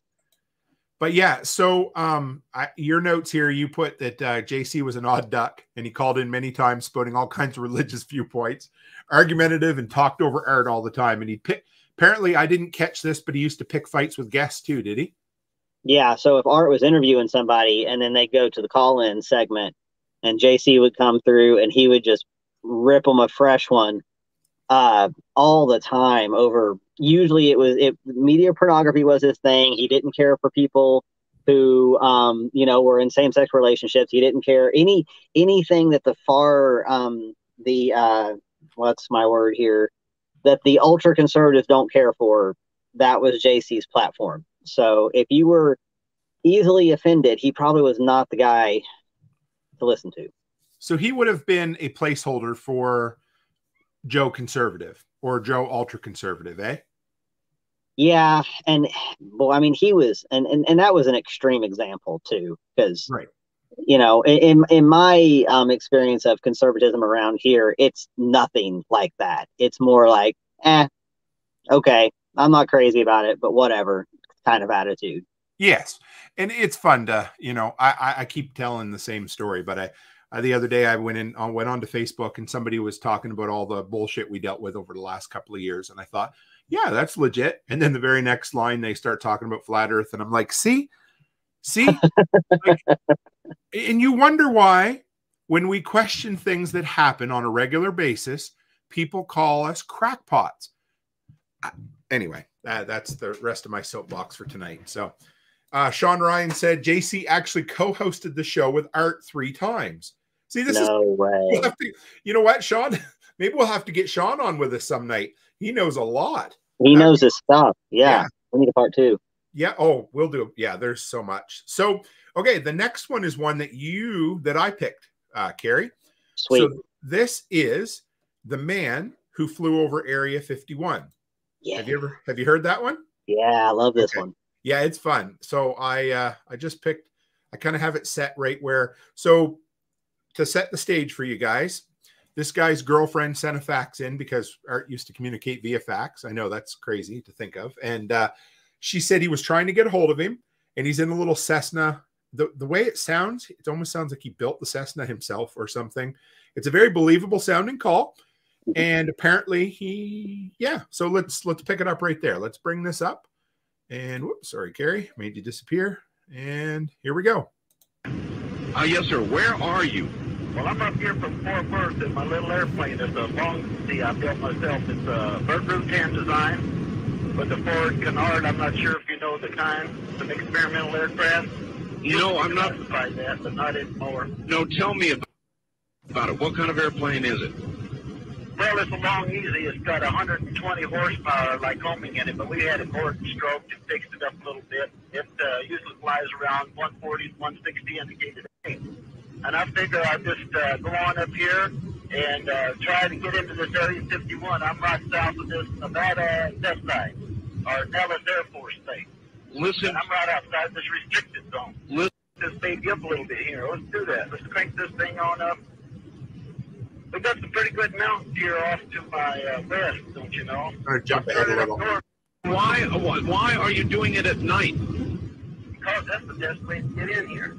But yeah, so um, I, your notes here, you put that uh, JC was an odd duck, and he called in many times, spouting all kinds of religious viewpoints, argumentative, and talked over art all the time. And he pick. Apparently, I didn't catch this, but he used to pick fights with guests too. Did he? Yeah, so if Art was interviewing somebody and then they go to the call-in segment, and JC would come through and he would just rip them a fresh one, uh, all the time. Over usually it was it media pornography was his thing. He didn't care for people who um you know were in same-sex relationships. He didn't care any anything that the far um the uh what's my word here that the ultra conservatives don't care for. That was JC's platform. So if you were easily offended, he probably was not the guy to listen to. So he would have been a placeholder for Joe conservative or Joe ultra conservative, eh? Yeah, and well, I mean, he was, and and, and that was an extreme example too, because Right. You know, in in my um, experience of conservatism around here, it's nothing like that. It's more like, eh, okay, I'm not crazy about it, but whatever kind of attitude. Yes, and it's fun to you know. I I, keep telling the same story, but I. Uh, the other day, I went in, I went onto Facebook, and somebody was talking about all the bullshit we dealt with over the last couple of years, and I thought, yeah, that's legit. And then the very next line, they start talking about flat Earth, and I'm like, see, see, like, and you wonder why, when we question things that happen on a regular basis, people call us crackpots. Uh, Anyway, uh, that's the rest of my soapbox for tonight. So, uh, Sean Ryan said JC actually co-hosted the show with Art three times. See, this is no way. we'll to, you know what, Sean? Maybe we'll have to get Sean on with us some night. He knows a lot. He knows his stuff. Yeah, Yeah. we need a part two. Yeah. Oh, we'll do. Yeah, there's so much. So, okay, the next one is one that you that I picked, uh, Kerry. Sweet. So this is the man who flew over Area 51. yeah, Have you ever have you heard that one? yeah, I love this Okay. one. Yeah, it's fun. So I uh I just picked I kind of have it set right where so to set the stage for you guys, this guy's girlfriend sent a fax in because Art used to communicate via fax. I know that's crazy to think of. And uh she said he was trying to get a hold of him, and he's in a little Cessna. The, the way it sounds, it almost sounds like he built the Cessna himself or something. It's a very believable sounding call. And apparently he, yeah. So let's let's pick it up right there. Let's bring this up. And whoops, sorry, Kerry, made you disappear. And here we go. Uh, yes, sir. Where are you? Well, I'm up here from Fort Worth in my little airplane. It's a Long-EZ I built myself. It's a Burt Rutan design with the Ford Canard. I'm not sure if you know the kind. It's an experimental aircraft. You know, I'm not. classified that, but not anymore. No, tell me about, it. What kind of airplane is it? Well, it's a Long-EZ. It's got 120 horsepower Lycoming in it, but we had it bored and stroked and fixed it up a little bit. It uh, usually flies around 140, 160 indicated. And I figure I'll just uh, go on up here and uh, try to get into this Area 51. I'm right south of this Nevada test site, or Nellis Air Force Base. Listen, And I'm right outside this restricted zone. Listen. This baby up a little bit here. Let's do that. Let's crank this thing on up. We got some pretty good mountains here off to my uh, west, don't you know? I'm jump ahead a Turn little. why, why why are you doing it at night? because that's the best way to get in here.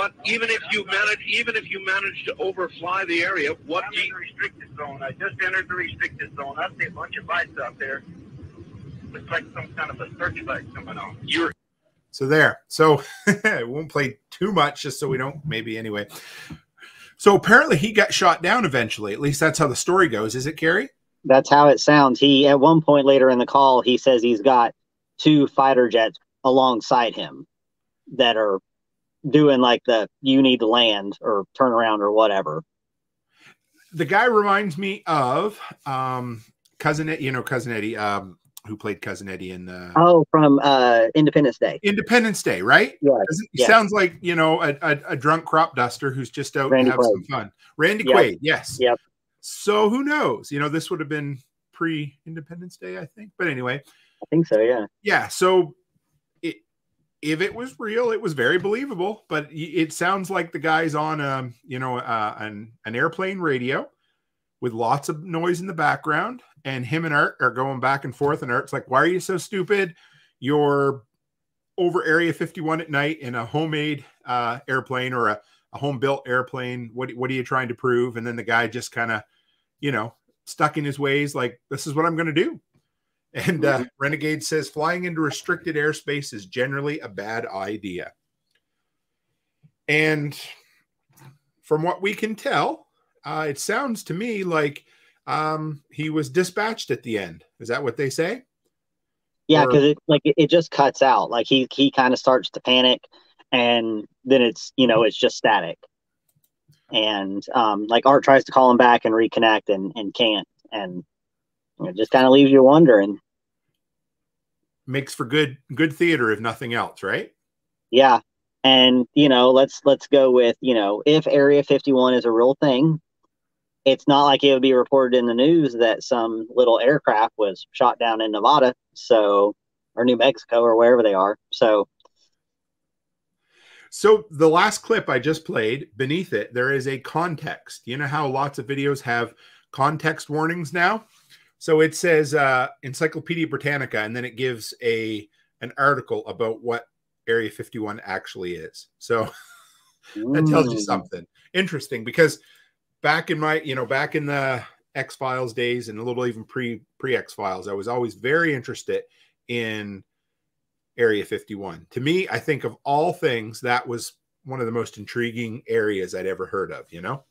But even if you manage, even if you manage to overfly the area, what I'm in you, the restricted zone. I just entered the restricted zone. I see a bunch of lights out there. Looks like some kind of a searchlight coming on. you're So there. So I won't play too much just so we don't maybe anyway. So apparently he got shot down eventually. At least that's how the story goes. Is it Kerry? That's how it sounds. He at one point later in the call, he says he's got two fighter jets alongside him that are doing like the you need to land or turn around or whatever. The guy reminds me of um cousin you know cousin Eddie um who played cousin Eddie in the Oh, from uh Independence Day. Independence Day, right? Yes. Yes. sounds like you know a, a, a drunk crop duster who's just out Randy to have some fun. Randy Yep. Quaid, yes. Yep. So who knows? You know, this would have been pre Independence Day, I think. But anyway, I think so, yeah. yeah. So if it was real, it was very believable. But it sounds like the guy's on um you know uh, an an airplane radio with lots of noise in the background, and him and Art are going back and forth. And Art's like, "Why are you so stupid? You're over Area 51 at night in a homemade uh, airplane or a, a home built airplane. What what are you trying to prove?" And then the guy just kind of, you know, stuck in his ways, like, "This is what I'm going to do." And uh, Renegade says flying into restricted airspace is generally a bad idea. And from what we can tell, uh, it sounds to me like um, he was dispatched at the end. Is that what they say? Yeah, because it like it, it just cuts out. Like he he kind of starts to panic, and then it's you know it's just static. And um, like Art tries to call him back and reconnect, and and can't, and it just kind of leaves you wondering. Makes for good good theater, if nothing else, right? Yeah, and you know let's let's go with you know if Area 51 is a real thing, it's not like it would be reported in the news that some little aircraft was shot down in Nevada, so or New Mexico or wherever they are. So So the last clip I just played, beneath it, there is a context. You know how lots of videos have context warnings now? So it says uh, Encyclopedia Britannica, and then it gives a an article about what Area 51 actually is. So that tells you something interesting because back in my, you know, back in the X Files days and a little even pre pre X Files, I was always very interested in Area 51. To me, I think of all things, that was one of the most intriguing areas I'd ever heard of, you know?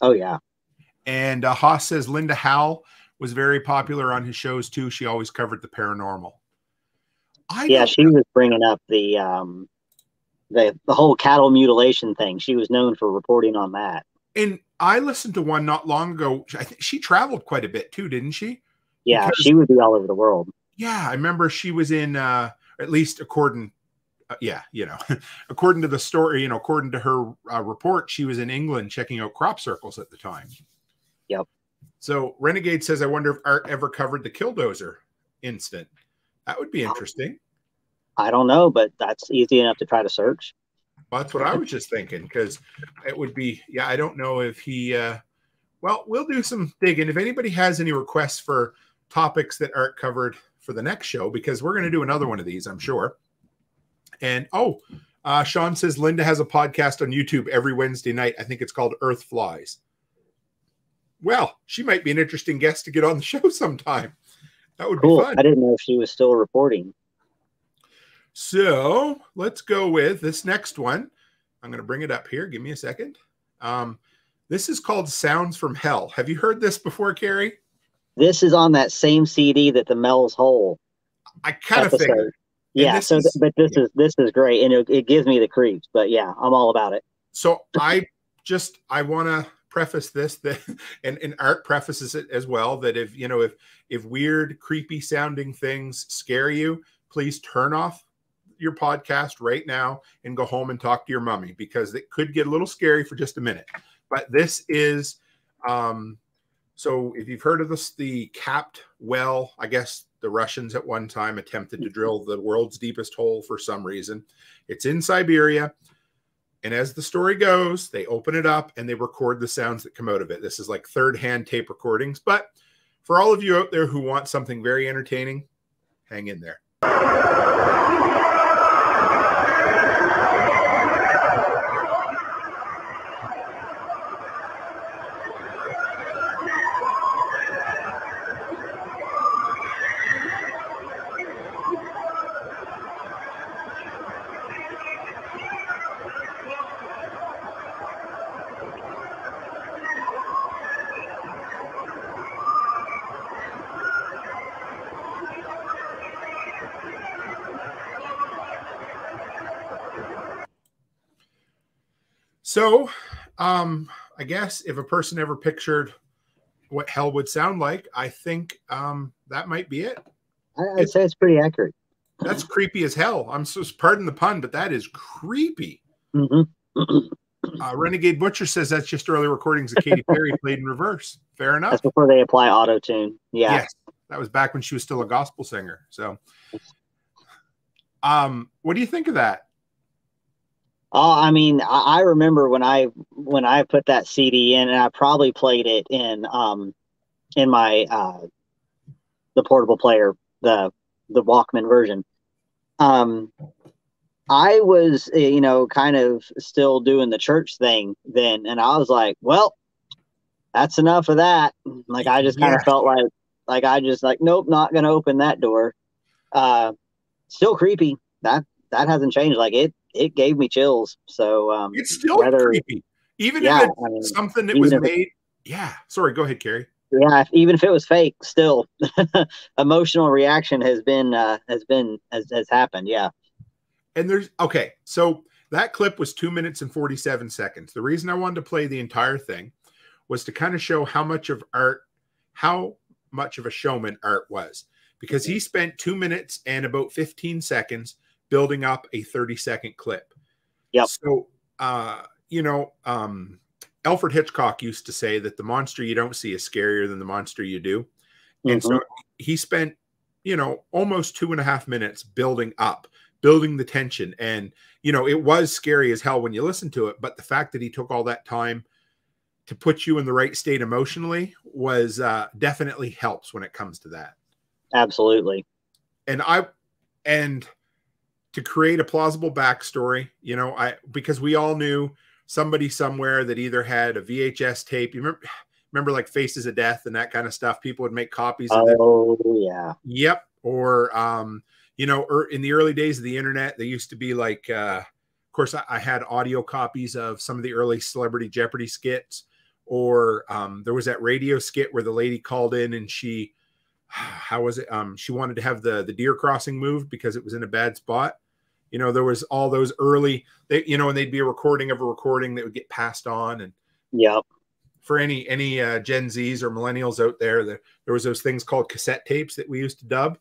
Oh yeah. And uh, Haas says Linda Howe was very popular on his shows too. She always covered the paranormal. I Yeah, she was bringing up the um the the whole cattle mutilation thing. She was known for reporting on that. and I listened to one not long ago. I think she traveled quite a bit too, didn't she? Yeah, Because- she would be all over the world. Yeah, I remember she was in, uh, at least according, uh, yeah, you know, according to the story, you know, according to her uh, report, she was in England checking out crop circles at the time. Yep. So Renegade says, I wonder if Art ever covered the Killdozer incident. That would be interesting. I don't know, but that's easy enough to try to search. Well, that's what I was just thinking because it would be, yeah, I don't know if he, uh, well, we'll do some digging. If anybody has any requests for topics that Art covered for the next show because we're going to do another one of these, I'm sure. And oh, uh, Sean says Linda has a podcast on YouTube every Wednesday night. I think it's called Earthfiles. Well, she might be an interesting guest to get on the show sometime. That would Cool. be fun. I didn't know if she was still reporting. So let's go with this next one. I'm going to bring it up here. Give me a second. Um, this is called Sounds from Hell. Have you heard this before, Kerry? This is on that same CD that the Mel's Hole I kind of figured. Yeah, so is- but this yeah. is this is great, and it, it gives me the creeps. But yeah, I'm all about it. So I just I want to preface this that and, and art prefaces it as well that if you know if if weird creepy sounding things scare you please turn off your podcast right now and go home and talk to your mummy because it could get a little scary for just a minute. But this is um so if you've heard of this the capped well i guess the russians at one time attempted to drill the world's deepest hole for some reason. It's in siberia and as the story goes, they open it up and they record the sounds that come out of it. This is like third hand tape recordings. But for all of you out there who want something very entertaining, hang in there. So, um, I guess if a person ever pictured what hell would sound like, I think um, that might be it. I'd say it's pretty accurate. That's creepy as hell. I'm so pardon the pun, but that is creepy. hmm Uh, Renegade Butcher says that's just early recordings of Katy Perry played in reverse. Fair enough. That's before they apply auto tune. Yeah. Yes, that was back when she was still a gospel singer. So, um, what do you think of that? Oh, I mean, I, I remember when I when I put that CD in, and I probably played it in um in my uh the portable player, the the Walkman version. Um, I was, uh, you know, kind of still doing the church thing then, and I was like, well, that's enough of that. Like, I just kind Yeah. of felt like, like I just like, nope, not gonna open that door. Uh, still creepy. That that hasn't changed. Like it, it gave me chills. So um, It's still whether- creepy, even yeah, if I mean, something that was if it- made. Yeah, sorry. Go ahead, Kerry. yeah, even if it was fake, still emotional reaction has been uh, has been has, has happened. Yeah. And there's okay, so that clip was two minutes and 47 seconds. The reason I wanted to play the entire thing was to kind of show how much of art, how much of a showman art was, because he spent two minutes and about 15 seconds building up a 30 second clip. Yeah. So, uh, you know, um, Alfred Hitchcock used to say that the monster you don't see is scarier than the monster you do. And so he spent, you know, almost two and a half minutes building up, building the tension. And, you know, it was scary as hell when you listen to it. But the fact that he took all that time to put you in the right state emotionally was uh, definitely helps when it comes to that. Absolutely. And I, and to create a plausible backstory, you know, I, because we all knew somebody somewhere that either had a VHS tape. You remember, remember like Faces of Death and that kind of stuff. People would make copies of it. Oh yeah. Yep. Or um, you know, er, in the early days of the internet, they used to be like uh of course I, I had audio copies of some of the early celebrity Jeopardy skits, or um there was that radio skit where the lady called in and she how was it? Um, she wanted to have the the deer crossing moved because it was in a bad spot. You know, there was all those early, they, you know, and they'd be a recording of a recording that would get passed on, and yeah, for any any uh, Gen Zs or millennials out there, there there was those things called cassette tapes that we used to dub,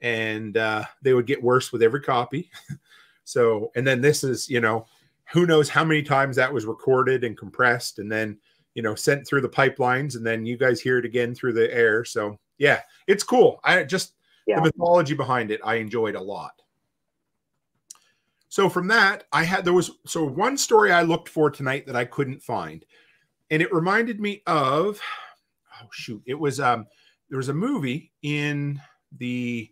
and uh, they would get worse with every copy. so, and then this is you know, who knows how many times that was recorded and compressed, and then you know sent through the pipelines, and then you guys hear it again through the air. So yeah, it's cool. I just Yeah. the mythology behind it, I enjoyed a lot. So from that, I had there was so one story I looked for tonight that I couldn't find and it reminded me of oh shoot it was um there was a movie in the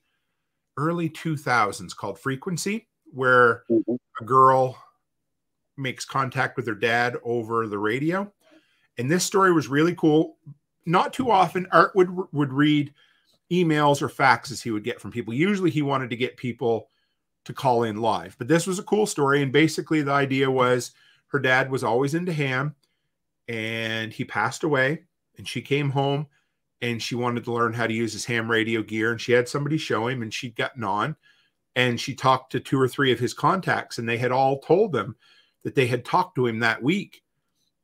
early 2000s called Frequency, where Mhm. a girl makes contact with her dad over the radio. And this story was really cool. Not too often, Art would would read emails or faxes he would get from people. Usually, he wanted to get people to call in live, but this was a cool story. And basically, the idea was her dad was always into ham, and he passed away. And she came home, and she wanted to learn how to use his ham radio gear. And she had somebody show him, and she'd gotten on, and she talked to two or three of his contacts, and they had all told them that they had talked to him that week.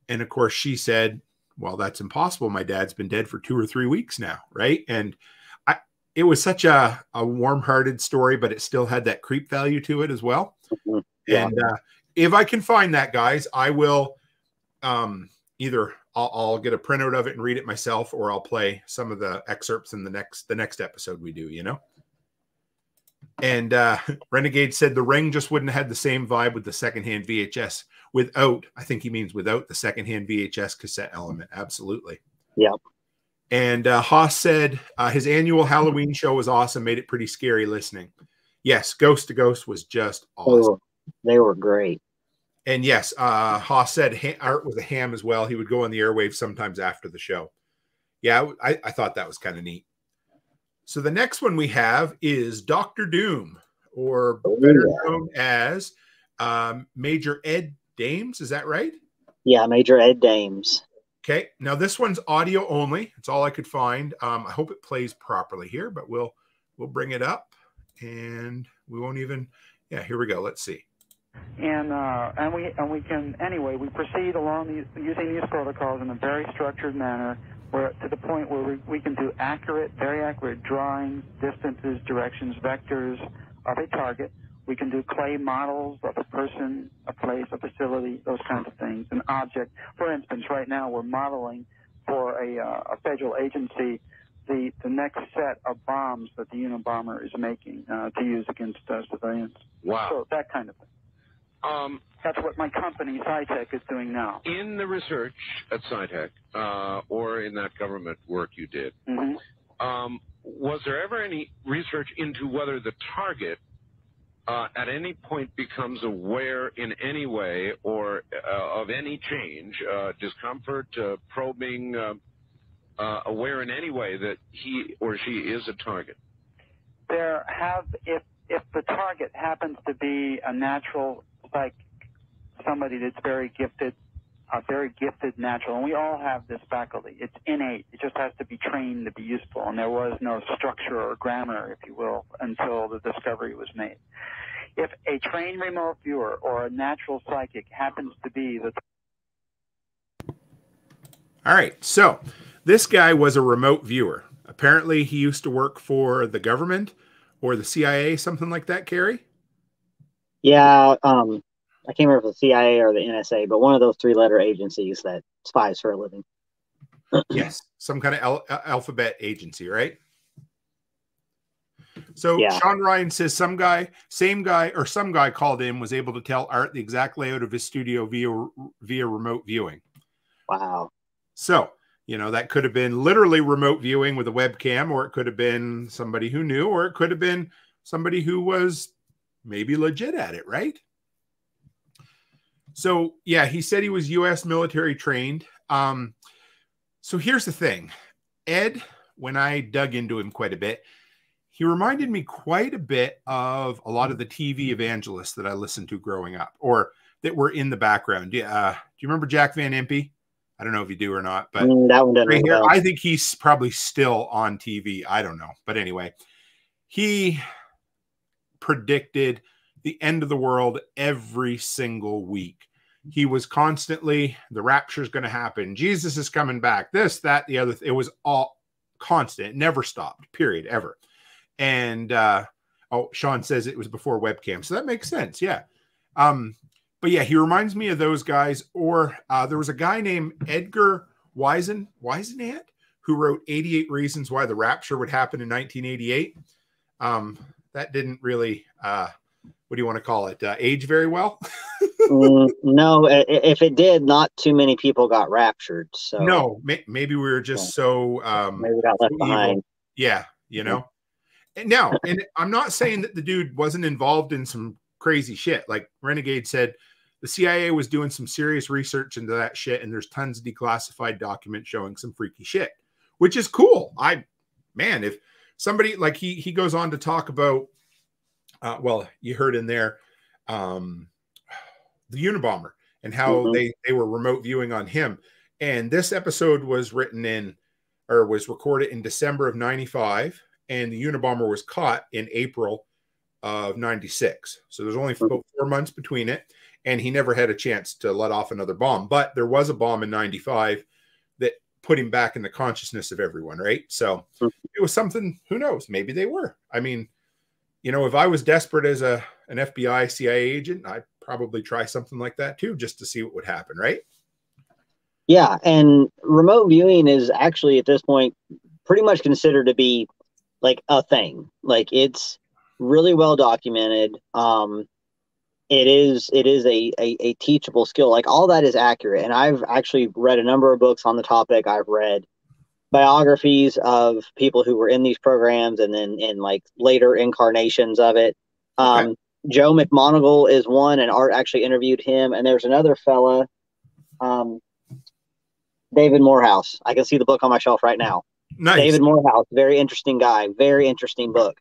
And of course, she said, Well, that's impossible. My dad's been dead for two or three weeks now. Right. And I, it was such a, a warm hearted story, but it still had that creep value to it as well. Mhm. Yeah. And uh, if I can find that, guys, I will um, either I'll, I'll get a printout of it and read it myself, or I'll play some of the excerpts in the next the next episode we do. You know. And uh, Renegade said the ring just wouldn't have had the same vibe with the secondhand VHS without, I think he means without the secondhand VHS cassette element. Absolutely. Yep. And uh, Haas said uh, his annual Halloween show was awesome, made it pretty scary listening. Yes, Ghost to Ghost was just They awesome. were, they were great. And yes, uh, Haas said ha- Art was a ham as well. He would go on the airwaves sometimes after the show. Yeah, I, I thought that was kind of neat. So the next one we have is Doctor Doom, or Oh, better known as um, Major Ed Dames. Is that right? Yeah, Major Ed Dames. Okay. Now this one's audio only. It's all I could find. Um, I hope it plays properly here, but we'll we'll bring it up, and we won't even. Yeah, here we go. Let's see. and uh, and we and we can anyway we proceed along these, using these protocols in a very structured manner where to the point where we, we can do accurate very accurate drawings distances directions vectors of a target we can do clay models of a person a place a facility those kinds of things an object for instance right now we're modeling for a, uh, a federal agency the, the next set of bombs that the Unabomber is making uh, to use against uh, civilians. Wow. So that kind of thing. Um, That's what my company, PSI TECH, is doing now. in the research at PSI TECH, uh, or in that government work you did, hmm um, was there ever any research into whether the target uh, at any point becomes aware in any way or uh, of any change, uh, discomfort, uh, probing, uh, uh, aware in any way that he or she is a target? There have, if if the target happens to be a natural, like somebody that's very gifted, a very gifted natural, and we all have this faculty. It's innate. It just has to be trained to be useful, and there was no structure or grammar, if you will, until the discovery was made. If a trained remote viewer or a natural psychic happens to be the All right. So this guy was a remote viewer. Apparently, he used to work for the government or the CIA, something like that, Kerry. Yeah, um, I can't remember if the CIA or the NSA, but one of those three-letter agencies that spies for a living. yes. Some kind of al- alphabet agency, right? So Yeah. Sean Ryan says some guy, same guy, or some guy called in was able to tell Art the exact layout of his studio via via remote viewing. Wow. So, you know, that could have been literally remote viewing with a webcam, or it could have been somebody who knew, or it could have been somebody who was maybe legit at it, right? So, yeah, he said he was US military trained. Um, so here's the thing Ed, when I dug into him quite a bit, he reminded me quite a bit of a lot of the TV evangelists that I listened to growing up or that were in the background. Yeah, Uh, do you remember Jack Van Impe? I don't know if you do or not, but Mm, that one right here. I think he's probably still on TV. I don't know. But anyway, he predicted the end of the world every single week. He was constantly, the rapture is going to happen. Jesus is coming back. This, that, the other. It was all constant. It never stopped, period, ever. And, uh, oh, Sean says it was before webcam. So that makes sense. Yeah. Um, but yeah, he reminds me of those guys. Or uh, there was a guy named Edgar Wisen Whisenant who wrote 88 Reasons Why the Rapture Would Happen in 1988. Um, that didn't really, uh, what do you want to call it, uh, age very well? Mm, no, if it did, not too many people got raptured. So no, may- maybe we were just so um, maybe got left evil. behind. Yeah, you know. now, and I'm not saying that the dude wasn't involved in some crazy shit. Like Renegade said, the CIA was doing some serious research into that shit, and there's tons of declassified documents showing some freaky shit, which is cool. I, man, if somebody like he he goes on to talk about, uh, well, you heard in there, um, the Unabomber and how Mhm. they they were remote viewing on him, and this episode was written in or was recorded in December of '95, and the Unabomber was caught in April of 96. So there's only about four months between it. And he never had a chance to let off another bomb. But there was a bomb in 95 that put him back in the consciousness of everyone, right? So it was something, who knows? Maybe they were. I mean, you know, if I was desperate as a an FBI CIA agent, I'd probably try something like that too, just to see what would happen, right? Yeah, and remote viewing is actually at this point pretty much considered to be like a thing. Like it's really well documented. Um, it is it is a, a a teachable skill. Like all that is accurate, and I've actually read a number of books on the topic. I've read biographies of people who were in these programs, and then in like later incarnations of it. Um, Joe McMoneagle is one, and Art actually interviewed him. And there's another fella. Um, David Morehouse. I can see the book on my shelf right now. Nice. David Morehouse, very interesting guy, very interesting book.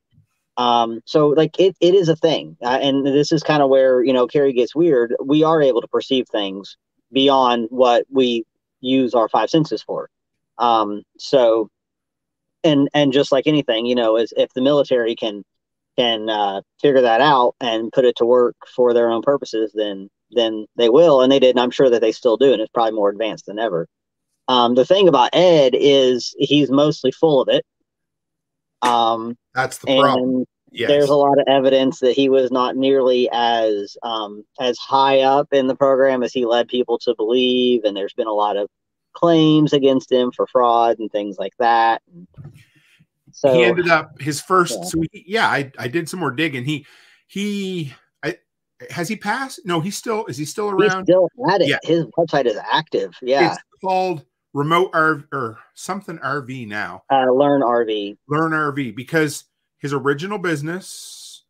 Um, so like it, it is a thing, uh, and this is kind of where you know Kerry gets weird. We are able to perceive things beyond what we use our five senses for. Um, so, and and just like anything, you know, is if the military can can uh, figure that out and put it to work for their own purposes, then then they will, and they did, and I'm sure that they still do, and it's probably more advanced than ever. Um, the thing about Ed is he's mostly full of it. Um, That's the problem. and Yes. there's a lot of evidence that he was not nearly as um, as high up in the program as he led people to believe, and there's been a lot of claims against him for fraud and things like that. So he ended up his first. Yeah. So he, yeah, I I did some more digging. He he I has he passed? No, he's still is he still he's around? still at it. Yeah. His website is active. Yeah, It's called Remote RV or something RV now. uh, Learn RV. Learn RV because his original business,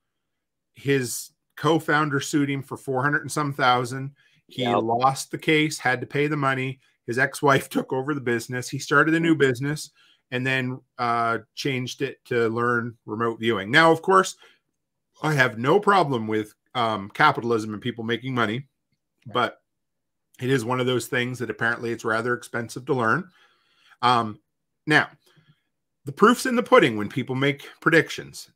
his co-founder sued him for four hundred and some thousand. He Yep. lost the case, had to pay the money. His ex-wife took over the business. He started a new business and then uh, changed it to learn remote viewing. Now, of course, I have no problem with um, capitalism and people making money, but it is one of those things that apparently it's rather expensive to learn. Um, now, the proof's in the pudding when people make predictions.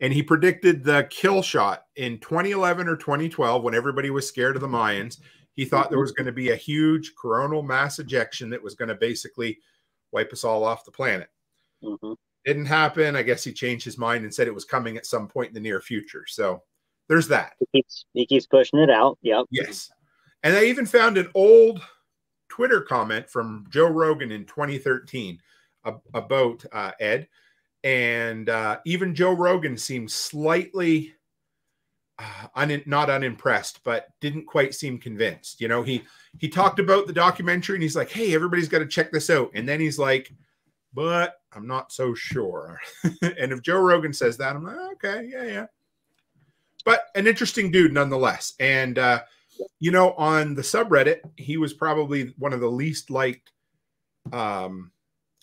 And he predicted the kill shot in 2011 or 2012 when everybody was scared of the Mayans. He thought there was going to be a huge coronal mass ejection that was going to basically wipe us all off the planet. Mhm. Didn't happen. I guess he changed his mind and said it was coming at some point in the near future. So there's that. He keeps he keeps pushing it out. Yep. Yes. And I even found an old Twitter comment from Joe Rogan in 2013 about uh, Ed. And uh, even Joe Rogan seemed slightly un- not unimpressed, but didn't quite seem convinced. You know, he he talked about the documentary and he's like, "Hey, everybody's got to check this out." And then he's like, "But I'm not so sure." and if Joe Rogan says that, I'm like, "Okay, yeah, yeah." But an interesting dude nonetheless. And uh, you know, on the subreddit, he was probably one of the least liked um,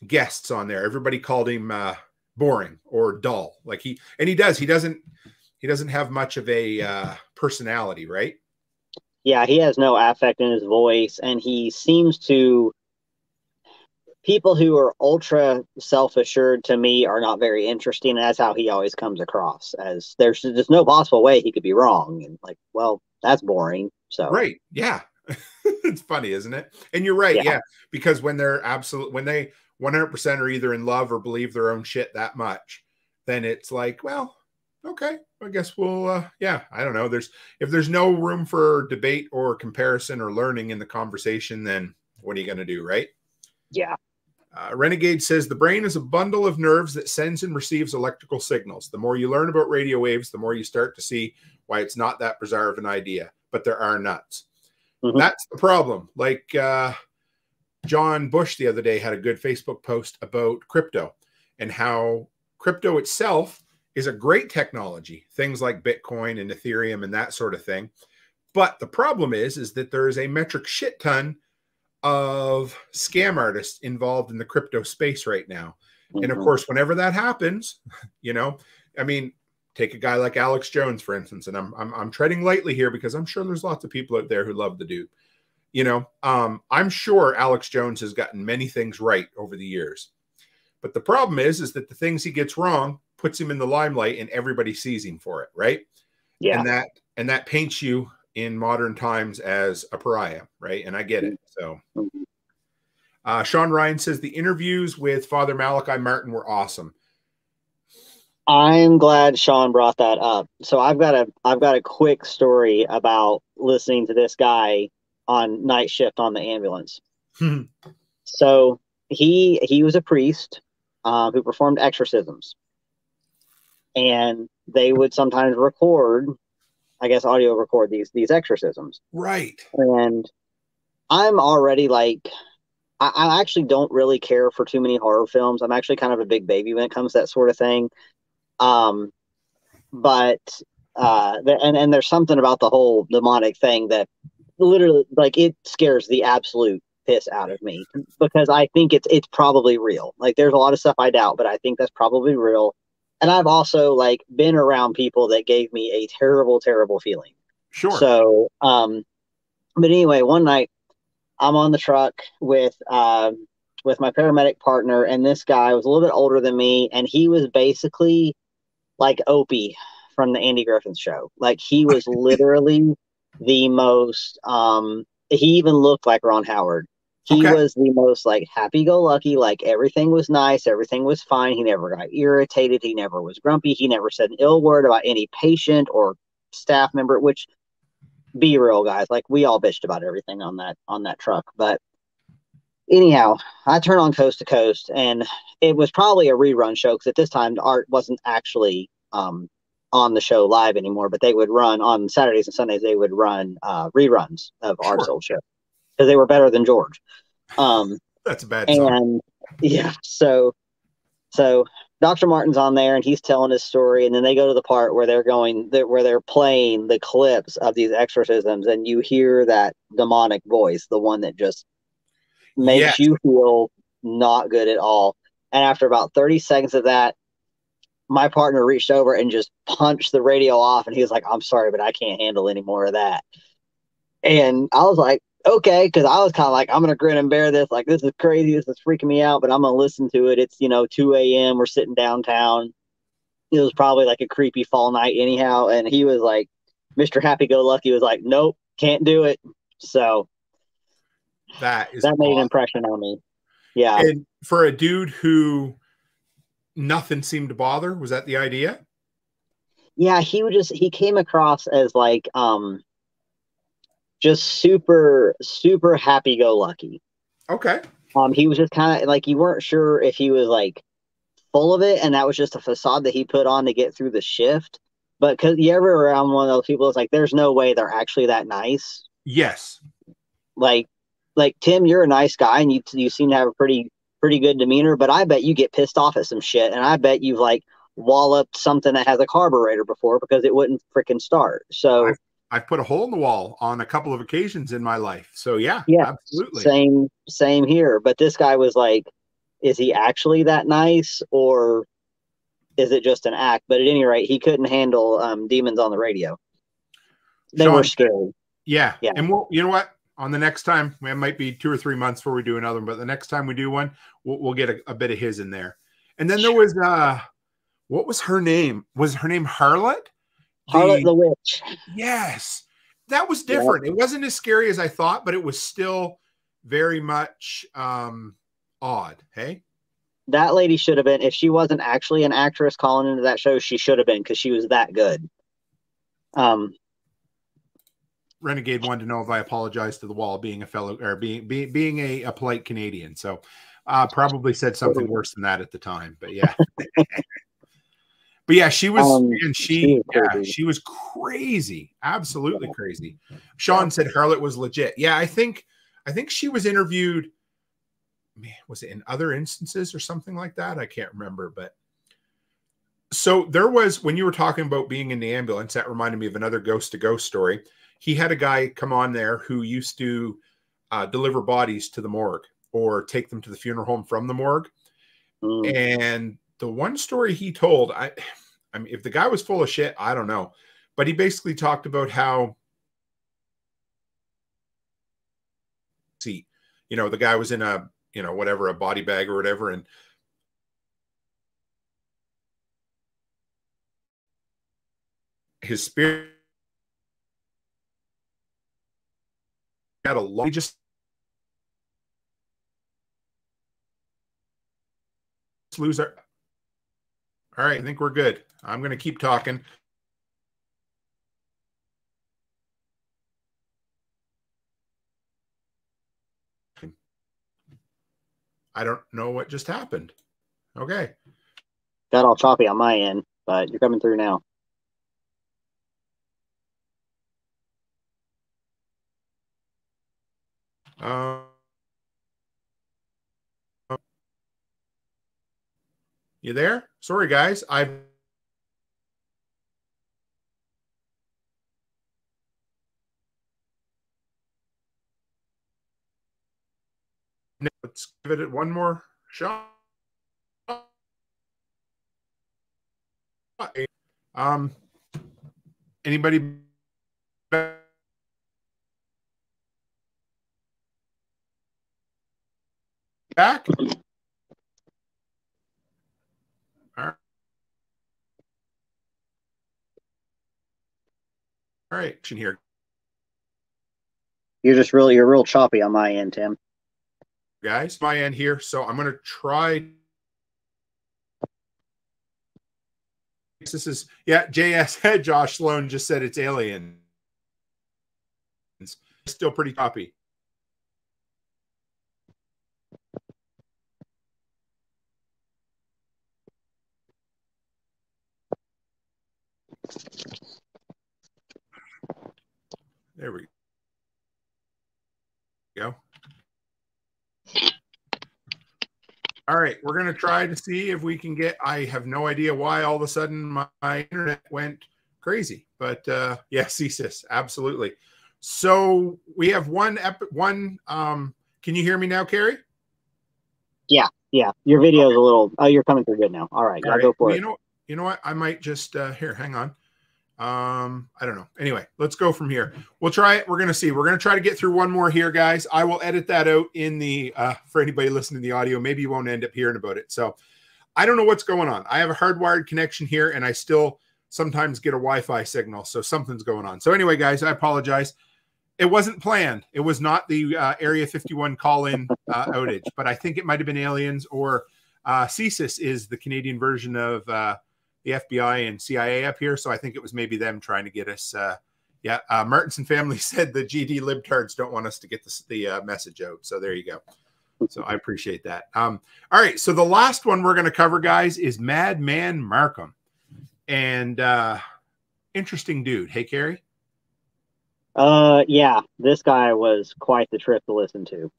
guests on there. Everybody called him uh, boring or dull. Like he, and he does. He doesn't. He doesn't have much of a uh, personality, right? yeah, he has no affect in his voice, and he seems to. People who are ultra self assured to me are not very interesting. And that's how he always comes across. As there's just no possible way he could be wrong. And like, well, that's boring. So Right. Yeah. it's funny, isn't it? And you're right. Yeah. Yeah. Because when they're absolute, when they 100% are either in love or believe their own shit that much, then it's like, well, okay, I guess we'll, uh, yeah, I don't know. There's, if there's no room for debate or comparison or learning in the conversation, then what are you going to do? Right. yeah, Uh, Renegade says the brain is a bundle of nerves that sends and receives electrical signals. The more you learn about radio waves, the more you start to see why it's not that bizarre of an idea, but there are nuts. Mhm. That's the problem. Like uh, John Bush the other day had a good Facebook post about crypto and how crypto itself is a great technology, things like Bitcoin and Ethereum and that sort of thing. But the problem is, is that there is a metric shit ton of scam artists involved in the crypto space right now. And of Mhm. course, whenever that happens, you know, I mean, take a guy like Alex Jones, for instance, and I'm I'm, I'm treading lightly here because I'm sure there's lots of people out there who love the dude. You know, um, I'm sure Alex Jones has gotten many things right over the years, but the problem is, is that the things he gets wrong puts him in the limelight, and everybody sees him for it, right? Yeah. And that and that paints you in modern times as a pariah, right? And I get it. So. Mhm. Uh, Sean Ryan says the interviews with Father Malachi Martin were awesome. I'm glad Sean brought that up. So I've got a I've got a quick story about listening to this guy on night shift on the ambulance. So he he was a priest uh, who performed exorcisms, and they would sometimes record, I guess, audio record these these exorcisms. right. And I'm already like, I, I actually don't really care for too many horror films. I'm actually kind of a big baby when it comes to that sort of thing. Um, but uh, the, and and there's something about the whole demonic thing that literally like it scares the absolute piss out of me because I think it's it's probably real. Like there's a lot of stuff I doubt, but I think that's probably real. And I've also like been around people that gave me a terrible, terrible feeling. Sure. So, um, but anyway, one night I'm on the truck with um with my paramedic partner, and this guy was a little bit older than me, and he was basically like Opie from the Andy Griffith show. Like he was literally the most. Um, he even looked like Ron Howard. He Okay. was the most like happy-go-lucky. Like everything was nice, everything was fine. He never got irritated. He never was grumpy. He never said an ill word about any patient or staff member. Which be real guys like we all bitched about everything on that on that truck but anyhow i turn on coast to coast and it was probably a rerun show because at this time art wasn't actually um on the show live anymore but they would run on saturdays and sundays they would run uh reruns of art's Sure. old show because they were better than george. Um That's a bad song. and yeah so so dr martin's on there and he's telling his story and then they go to the part where they're going that where they're playing the clips of these exorcisms and you hear that demonic voice the one that just makes you feel not good at all. And after about 30 seconds of that my partner reached over and just punched the radio off and he was like i'm sorry but i can't handle any more of that. And i was like okay, because I was kind of like, I'm gonna grin and bear this. Like, this is crazy. This is freaking me out, but I'm gonna listen to it. It's you know 2 a.m. We're sitting downtown. It was probably like a creepy fall night, anyhow. And he was like, Mr. Happy Go Lucky was like, Nope, can't do it. So That is that made an impression on me. Yeah, And for a dude who nothing seemed to bother, was that the idea? yeah. He would just he came across as like um just super super happy go lucky. Okay. Um, he was just kind of like you weren't sure if he was like full of it, and that was just a facade that he put on to get through the shift. But because you ever around one of those people, it's like there's no way they're actually that nice. Yes. Like, like Tim, you're a nice guy, and you you seem to have a pretty pretty good demeanor. But I bet you get pissed off at some shit, and I bet you've like walloped something that has a carburetor before because it wouldn't freaking start. So I've, I've put a hole in the wall on a couple of occasions in my life. So yeah, Yeah, absolutely. Same, same here. But this guy was like, is he actually that nice or is it just an act? But at any rate, he couldn't handle um, demons on the radio. They Sean- were scary. Yeah. Yeah. And we'll, you know what? On the next time, it might be two or three months before we do another one, but the next time we do one, we'll, we'll get a, a bit of his in there. And then there was, uh, what was her name? Was her name Harlot? Harlot the Witch. Yes. That was different. It wasn't as scary as I thought, but it was still very much um odd. Hey? That lady should have been, if she wasn't actually an actress calling into that show, she should have been because she was that good. Um, Renegade wanted to know if I apologized to the wall being a fellow or being being, being a, a polite Canadian. So uh probably said something worse than that at the time, but yeah. but yeah, she was Um, and she she was yeah, crazy. she was crazy. Absolutely crazy. Sean said Harlot was legit. Yeah, I think I think she was interviewed man, was it in other instances or something like that? I can't remember, but So there was when you were talking about being in the ambulance, that reminded me of another ghost to ghost story. He had a guy come on there who used to uh, deliver bodies to the morgue or take them to the funeral home from the morgue. Mm. And the one story he told, I, I mean, if the guy was full of shit, I don't know, but he basically talked about how, see, you know, the guy was in a, you know, whatever, a body bag or whatever, and his spirit had a lot. He just lose our. All right, I think we're good. I'm going to keep talking. I don't know what just happened. Okay. Got all choppy on my end, but you're coming through now. Uh, you there? Sorry, guys. I've let's give it one more shot. Um, anybody back? All right, in here, You're just really you're real choppy on my end, Tim. guys. My end here. So I'm going to try. This is yeah. JS head Josh Sloan just said it's alien. It's still pretty choppy. There we go. All right, we're going to try to see if we can get. I have no idea why all of a sudden my, my internet went crazy, but uh, yeah, CSIS, absolutely. So we have one ep- one. Um, can you hear me now, Kerry? Yeah, yeah. Your video is a little. Oh, you're coming through good now. All right, All right. go for Well, it. You know, you know what? I might just uh, here. Hang on. Um, I don't know. Anyway, let's go from here. We'll try it. We're gonna see. We're gonna try to get through one more here, guys. I will edit that out in the uh, for anybody listening to the audio. Maybe you won't end up hearing about it. So I don't know what's going on. I have a hardwired connection here, and I still sometimes get a Wi-Fi signal. So something's going on. So anyway, guys, I apologize. It wasn't planned. It was not the uh, Area 51 call-in uh, outage, but I think it might have been aliens or uh, CSIS is the Canadian version of uh, the FBI and CIA up here. So I think it was maybe them trying to get us. Uh, yeah, uh, Martinson family said the GD libtards don't want us to get this, the uh, message out. So there you go. So I appreciate that. Um, all right. So the last one we're going to cover, guys, is Madman Marcum. And uh, interesting dude. Hey, Kerry. Uh, yeah, this guy was quite the trip to listen to.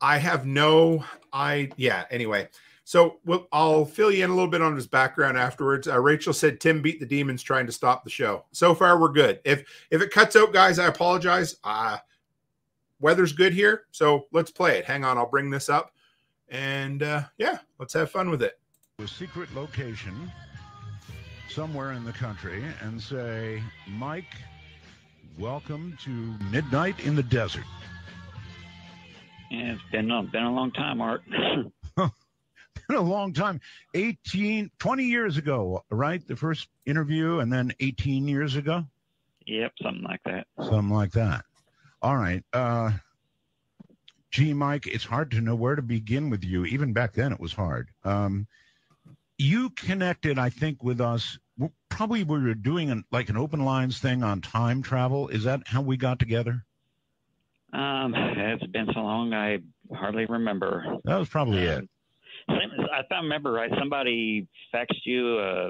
I have no I yeah, anyway. So we'll, I'll fill you in a little bit on his background afterwards. Uh, Rachel said Tim beat the demons trying to stop the show. So far, we're good. If if it cuts out, guys, I apologize. Uh, weather's good here, so let's play it. Hang on, I'll bring this up, and uh, yeah, let's have fun with it. a secret location somewhere in the country and say, Mike, welcome to Midnight in the Desert. Yeah, it's been a, been a long time, Art. Been a long time 18, 20 years ago, right? The first interview, and then 18 years ago, yep, something like that. something like that. All right. Uh, gee, Mike, it's hard to know where to begin with you. Even back then, it was hard. Um, you connected, I think, with us. Probably we were doing an, like an open lines thing on time travel. Is that how we got together? Um, it's been so long, I hardly remember. That was probably it. Same as- If I remember right, somebody faxed you a,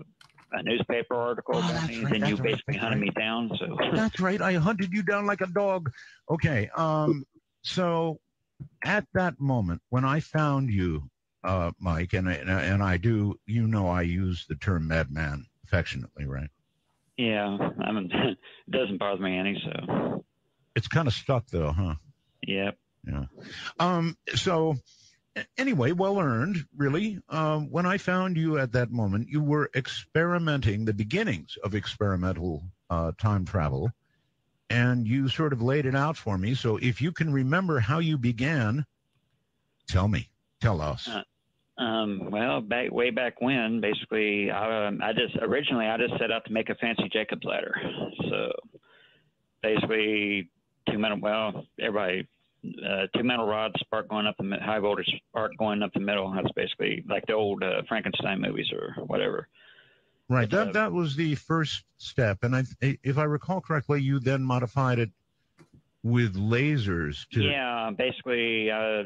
a newspaper article Oh, that's me, right, and then you right, basically that's hunted me down. So That's right. I hunted you down like a dog. Okay. Um, so at that moment when I found you, uh, Mike, and I- and I- do. You know, I use the term madman affectionately, right? Yeah, I mean, it doesn't bother me any. So, It's kind of stuck though, huh? yep. Yeah. Um, so anyway, well earned, really. Um, when I found you at that moment, you were experimenting the beginnings of experimental uh, time travel, and you sort of laid it out for me. So if you can remember how you began, tell me, tell us. Uh, Um, well, back way back when, basically, I, um, I just originally I just set out to make a fancy Jacob's ladder. So basically, two minute. Well, everybody, uh, two metal rods, spark going up the mi- high voltage spark going up the middle. That's basically like the old uh, Frankenstein movies or whatever. Right. That that was the first step, and I, if I recall correctly, you then modified it with lasers to. Yeah, basically. Uh,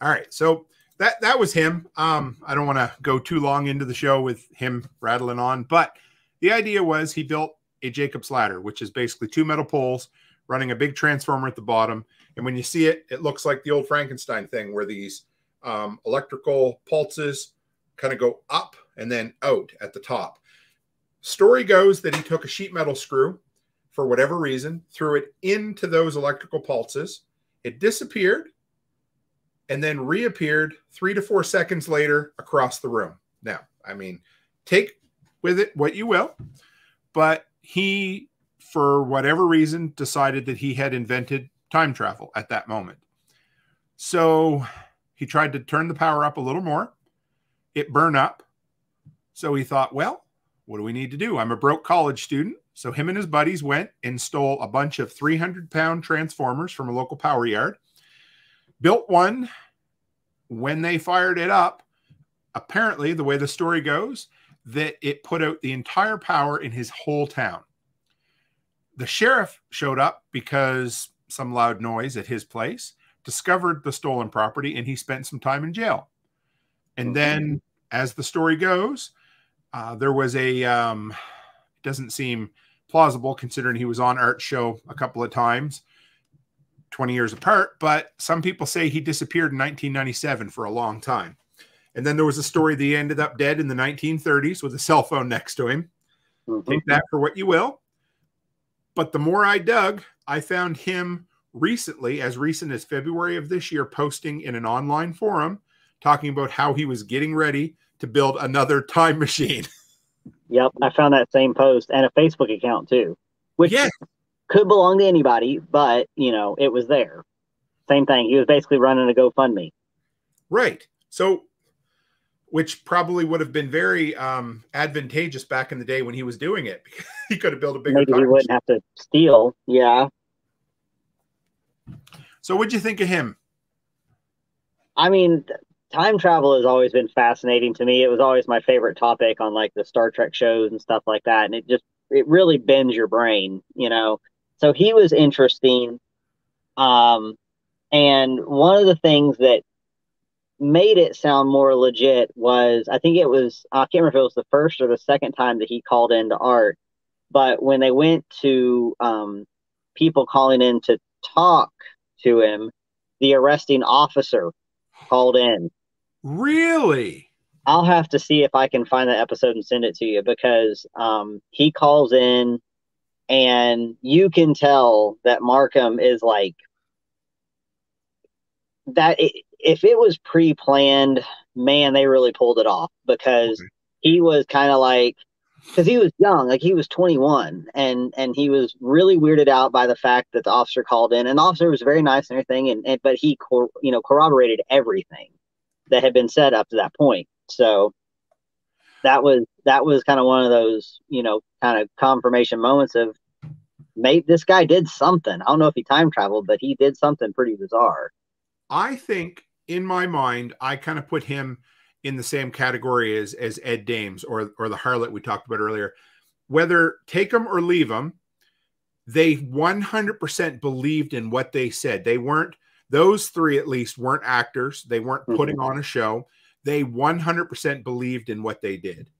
All right. So that that was him. Um, I don't want to go too long into the show with him rattling on, but the idea was he built a Jacob's ladder, which is basically two metal poles running a big transformer at the bottom. And when you see it, it looks like the old Frankenstein thing where these um, electrical pulses kind of go up and then out at the top. Story goes that he took a sheet metal screw for whatever reason, threw it into those electrical pulses. It disappeared and then reappeared three to four seconds later across the room. Now, I mean, take with it what you will, but he, for whatever reason, decided that he had invented time travel at that moment. So he tried to turn the power up a little more. It burned up. So he thought, well, what do we need to do? I'm a broke college student. So him and his buddies went and stole a bunch of 300 pound transformers from a local power yard built one. When they fired it up, apparently, the way the story goes, that it put out the entire power in his whole town. The sheriff showed up because some loud noise at his place, discovered the stolen property, and he spent some time in jail. And then, as the story goes, uh, there was a, um, it doesn't seem plausible considering he was on Art Show a couple of times 20 years apart, but some people say he disappeared in 1997 for a long time. And then there was a story that he ended up dead in the 1930s with a cell phone next to him. Take that for what you will. But the more I dug, I found him recently, as recent as February of this year, posting in an online forum talking about how he was getting ready to build another time machine. Yep, I found that same post and a Facebook account too, which could belong to anybody, but you know it was there. Same thing. He was basically running a GoFundMe. Right. So, which probably would have been very um, advantageous back in the day when he was doing it. because he could have built a bigger Maybe he wouldn't have to steal. Yeah. So, what'd you think of him? I mean, time travel has always been fascinating to me. It was always my favorite topic on like the Star Trek shows and stuff like that. And it just, it really bends your brain, you know? So he was interesting. Um, and one of the things that made it sound more legit was I think it was, I can't remember if it was the first or the second time that he called into art. But when they went to um, people calling in to talk to him, the arresting officer called in. Really? I'll have to see if I can find that episode and send it to you because um, he calls in and you can tell that Marcum is like that. i if it was pre planned, man, they really pulled it off because he was kind of like, because he was young, like he was 21, and and he was really weirded out by the fact that the officer called in, and the officer was very nice and everything, and, and but he cor- you know corroborated everything that had been said up to that point. So that was that was kind of one of those you know kind of confirmation moments of maybe this guy did something. I don't know if he time traveled, but he did something pretty bizarre. I think in my mind, I kind of put him in the same category as as Ed Dames or or the harlot we talked about earlier. Whether take them or leave them, they 100% believed in what they said. They weren't those three at least weren't actors. They weren't putting on a show. They 100% believed in what they did.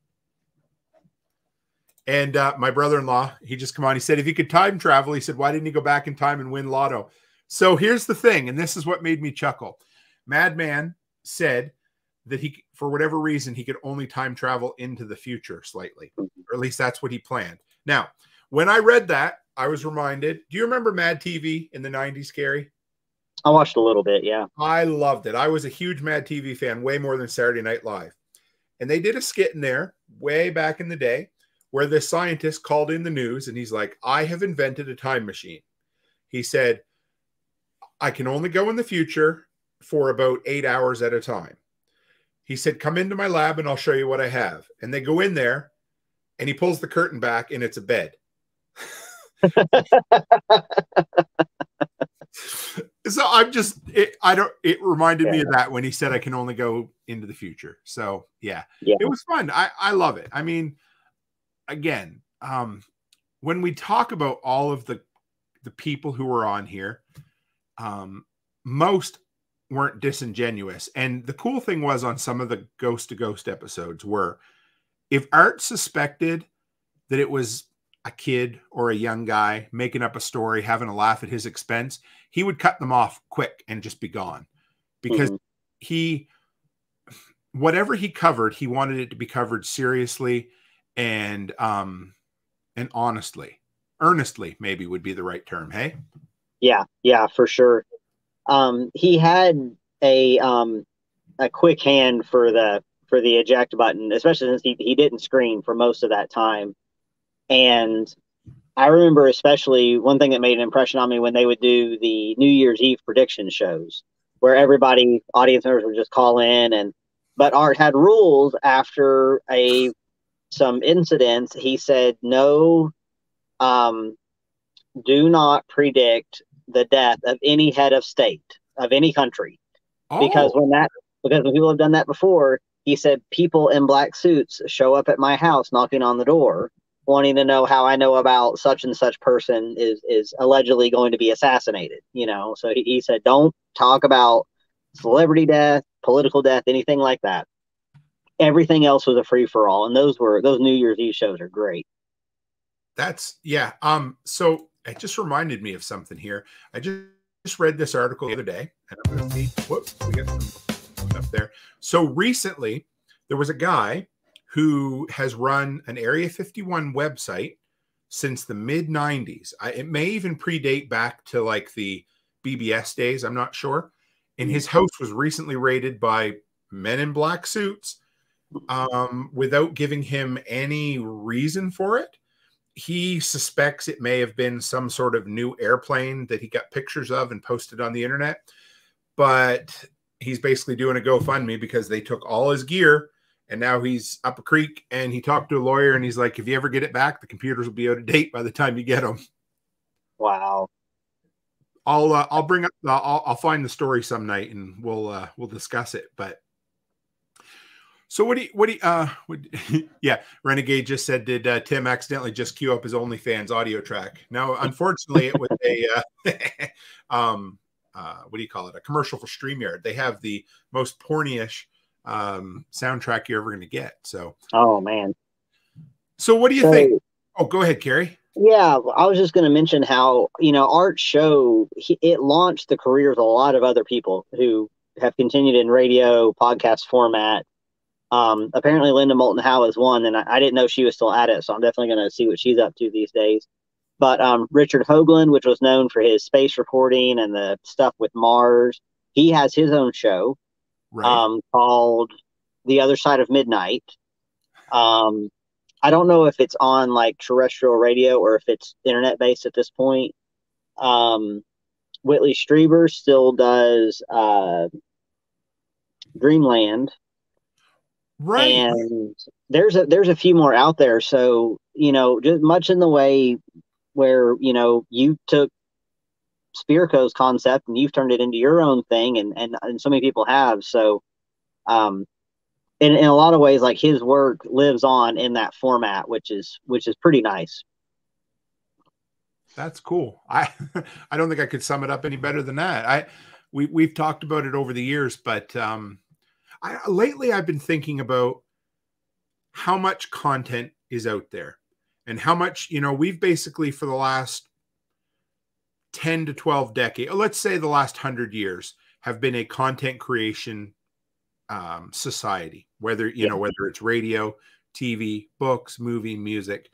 And uh, my brother-in-law, he just come on. He said, if he could time travel, he said, why didn't he go back in time and win Lotto? So here's the thing, and this is what made me chuckle. Madman said that he, for whatever reason, he could only time travel into the future slightly, mm-hmm. or at least that's what he planned. Now, when I read that, I was reminded. Do you remember Mad TV in the '90s, Gary? I watched a little bit. Yeah, I loved it. I was a huge Mad TV fan, way more than Saturday Night Live. And they did a skit in there way back in the day where the scientist called in the news and he's like, I have invented a time machine. He said, I can only go in the future for about eight hours at a time. He said, Come into my lab and I'll show you what I have. And they go in there and he pulls the curtain back and it's a bed. so I'm just, it, I don't, it reminded yeah. me of that when he said I can only go into the future. So yeah, yeah. it was fun. I, I love it. I mean, again, um, when we talk about all of the, the people who were on here, um, most weren't disingenuous. And the cool thing was on some of the ghost to ghost episodes were if Art suspected that it was a kid or a young guy making up a story, having a laugh at his expense, he would cut them off quick and just be gone because mm-hmm. he, whatever he covered, he wanted it to be covered seriously and, um, and honestly, earnestly, maybe would be the right term. Hey, yeah, yeah, for sure. Um, he had a um, a quick hand for the for the eject button, especially since he, he didn't screen for most of that time. And I remember especially one thing that made an impression on me when they would do the New Year's Eve prediction shows, where everybody, audience members, would just call in and. But Art had rules after a some incidents. He said no, um, do not predict the death of any head of state of any country, oh. because when that because when people have done that before, he said people in black suits show up at my house knocking on the door wanting to know how I know about such and such person is is allegedly going to be assassinated. You know, so he, he said, don't talk about celebrity death, political death, anything like that. Everything else was a free for all, and those were those New Year's Eve shows are great. That's yeah. Um. So it just reminded me of something here. I just just read this article the other day, and I'm going to see. Whoops, we got some stuff there. So recently, there was a guy who has run an Area 51 website since the mid 90s. I, it may even predate back to like the BBS days. I'm not sure. And his house was recently raided by men in black suits um, without giving him any reason for it. He suspects it may have been some sort of new airplane that he got pictures of and posted on the internet. But he's basically doing a GoFundMe because they took all his gear and now he's up a creek and he talked to a lawyer and he's like if you ever get it back the computers will be out of date by the time you get them wow i'll uh, i'll bring up I'll, I'll find the story some night and we'll uh we'll discuss it but so what do you what do you, uh would, yeah renegade just said did uh, tim accidentally just queue up his onlyfans audio track no unfortunately it was a uh, um uh what do you call it a commercial for streamyard they have the most pornyish um, soundtrack you're ever going to get. So, oh man. So, what do you so, think? Oh, go ahead, Kerry. Yeah, I was just going to mention how you know Art Show he, it launched the careers of a lot of other people who have continued in radio podcast format. Um, apparently, Linda Moulton Howe is one, and I, I, didn't know she was still at it, so I'm definitely going to see what she's up to these days. But um, Richard Hoagland, which was known for his space reporting and the stuff with Mars, he has his own show right. um, called The Other Side of Midnight. Um, I don't know if it's on like terrestrial radio or if it's internet based at this point. Um, Whitley Strieber still does uh, Dreamland. Right. And there's a there's a few more out there. So, you know, just much in the way where, you know, you took Spirko's concept and you've turned it into your own thing and and, and so many people have so um in, in a lot of ways like his work lives on in that format which is which is pretty nice that's cool i i don't think i could sum it up any better than that i we we've talked about it over the years but um i lately i've been thinking about how much content is out there and how much you know we've basically for the last 10 to 12 decades, let's say the last 100 years, have been a content creation um, society, whether you yeah. know whether it's radio, TV, books, movie, music.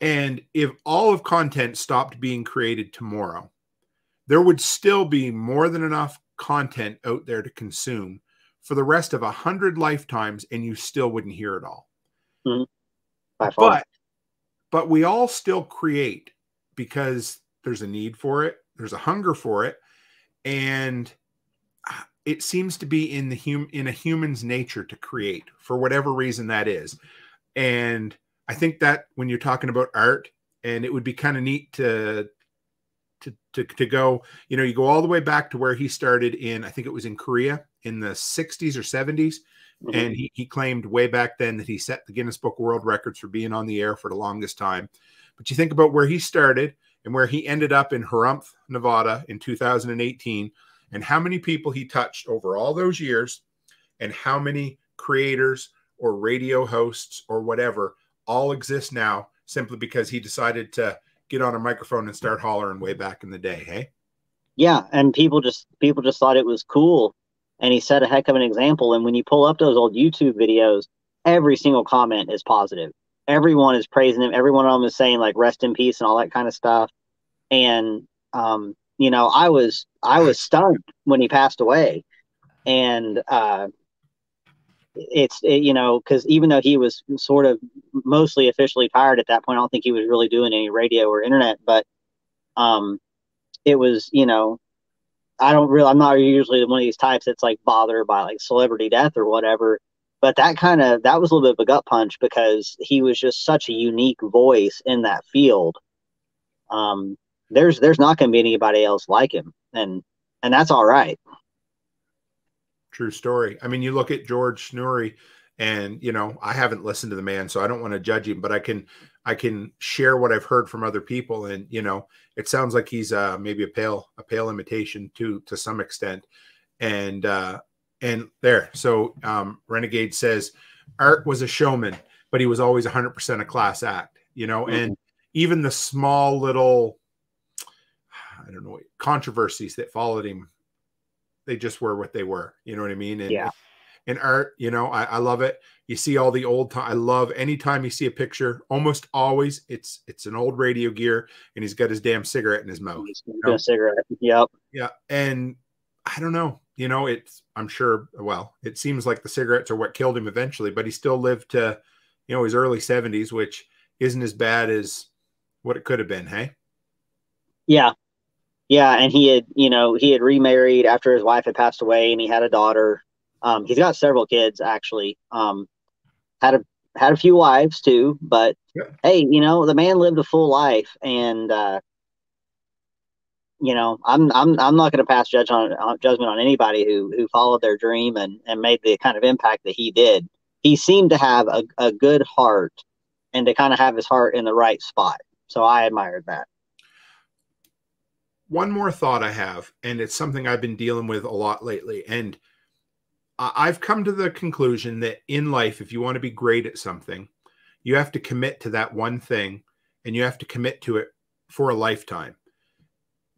And if all of content stopped being created tomorrow, there would still be more than enough content out there to consume for the rest of a hundred lifetimes, and you still wouldn't hear it all. Mm-hmm. But but we all still create because there's a need for it, there's a hunger for it, and it seems to be in the hum in a human's nature to create for whatever reason that is. And I think that when you're talking about art, and it would be kind of neat to to, to, to go, you know, you go all the way back to where he started in, I think it was in Korea in the 60s or 70s. Mm-hmm. And he, he claimed way back then that he set the Guinness Book World Records for being on the air for the longest time. But you think about where he started and where he ended up in Pahrump, Nevada in 2018, and how many people he touched over all those years, and how many creators or radio hosts or whatever all exist now simply because he decided to get on a microphone and start hollering way back in the day. Hey. Yeah, and people just people just thought it was cool, and he set a heck of an example. And when you pull up those old YouTube videos, every single comment is positive. Everyone is praising him. Every one of them is saying like "rest in peace" and all that kind of stuff. And um, you know, I was I was stunned when he passed away, and uh, it's it, you know because even though he was sort of mostly officially tired at that point, I don't think he was really doing any radio or internet, but um, it was you know I don't really I'm not usually one of these types that's like bothered by like celebrity death or whatever. But that kind of that was a little bit of a gut punch because he was just such a unique voice in that field. Um, there's there's not going to be anybody else like him, and and that's all right. True story. I mean, you look at George Noory, and you know, I haven't listened to the man, so I don't want to judge him, but I can I can share what I've heard from other people, and you know, it sounds like he's uh, maybe a pale a pale imitation to to some extent, and uh, and there. So um, Renegade says Art was a showman, but he was always 100% a class act, you know, mm-hmm. and even the small little I don't know controversies that followed him they just were what they were. You know what I mean? And, yeah. And art, you know, I, I love it. You see all the old time. I love anytime you see a picture. Almost always, it's it's an old radio gear, and he's got his damn cigarette in his mouth. You know? cigarette. Yep. Yeah, and I don't know. You know, it's I'm sure. Well, it seems like the cigarettes are what killed him eventually, but he still lived to, you know, his early 70s, which isn't as bad as what it could have been. Hey. Yeah, yeah, and he had, you know, he had remarried after his wife had passed away, and he had a daughter. Um, he's got several kids actually. Um, had a had a few wives too, but yeah. hey, you know, the man lived a full life, and uh, you know, I'm I'm I'm not going to pass judge on, on judgment on anybody who who followed their dream and and made the kind of impact that he did. He seemed to have a, a good heart and to kind of have his heart in the right spot. So I admired that one more thought I have, and it's something I've been dealing with a lot lately. And I've come to the conclusion that in life, if you want to be great at something, you have to commit to that one thing and you have to commit to it for a lifetime.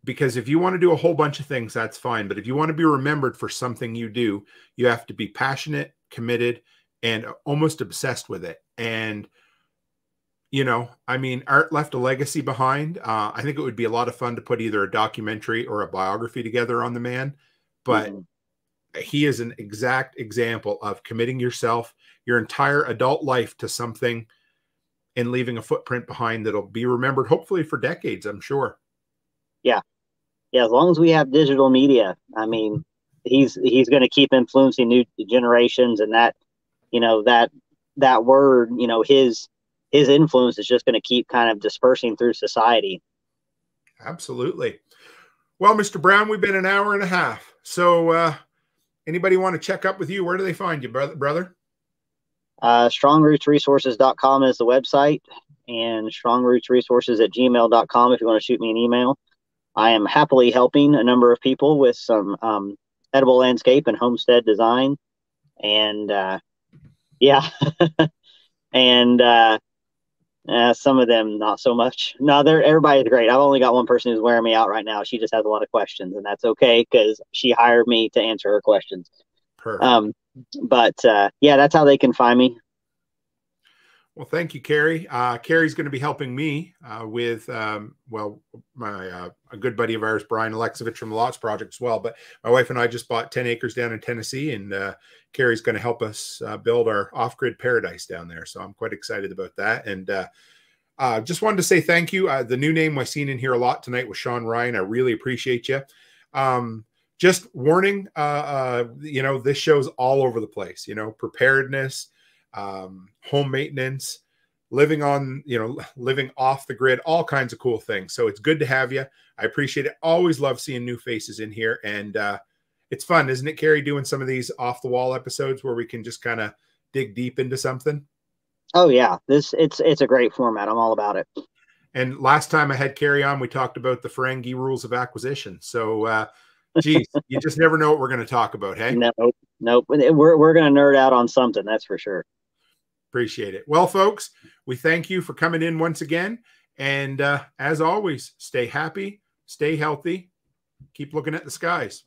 Because if you want to do a whole bunch of things, that's fine. But if you want to be remembered for something you do, you have to be passionate, committed, and almost obsessed with it. And you know, I mean, art left a legacy behind. Uh, I think it would be a lot of fun to put either a documentary or a biography together on the man, but mm-hmm. He is an exact example of committing yourself, your entire adult life to something and leaving a footprint behind that'll be remembered hopefully for decades, I'm sure. Yeah. Yeah, as long as we have digital media, I mean, he's he's going to keep influencing new generations and that, you know, that that word, you know, his his influence is just going to keep kind of dispersing through society. Absolutely. Well, Mr. Brown, we've been an hour and a half. So, uh, anybody want to check up with you? Where do they find you, brother? brother? Uh, strongrootsresources.com is the website and strongrootsresources at gmail.com if you want to shoot me an email. I am happily helping a number of people with some um, edible landscape and homestead design. And uh, yeah, and uh, uh, some of them not so much. No, they're everybody's great. I've only got one person who's wearing me out right now. She just has a lot of questions, and that's okay because she hired me to answer her questions. Perfect. Um, but uh, yeah, that's how they can find me. Well, thank you, Kerry. Uh, Kerry's going to be helping me uh, with, um, well, my uh, a good buddy of ours, Brian Alexovich from the Lots Project as well. But my wife and I just bought 10 acres down in Tennessee, and uh, Kerry's going to help us uh, build our off grid paradise down there. So I'm quite excited about that. And uh, just wanted to say thank you. The new name I've seen in here a lot tonight was Sean Ryan. I really appreciate you. Um, just warning, you know, this show's all over the place, you know, preparedness, um, home maintenance, living on, you know, living off the grid, all kinds of cool things. So it's good to have you. I appreciate it. Always love seeing new faces in here. And uh, it's fun, isn't it, Kerry, doing some of these off the wall episodes where we can just kind of dig deep into something? Oh yeah, this it's it's a great format. I'm all about it. And last time I had Kerry on, we talked about the Ferengi rules of acquisition. So, uh, geez, you just never know what we're going to talk about. Hey, nope, nope. We're we're going to nerd out on something. That's for sure. Appreciate it. Well, folks, we thank you for coming in once again. And uh, as always, stay happy, stay healthy, keep looking at the skies.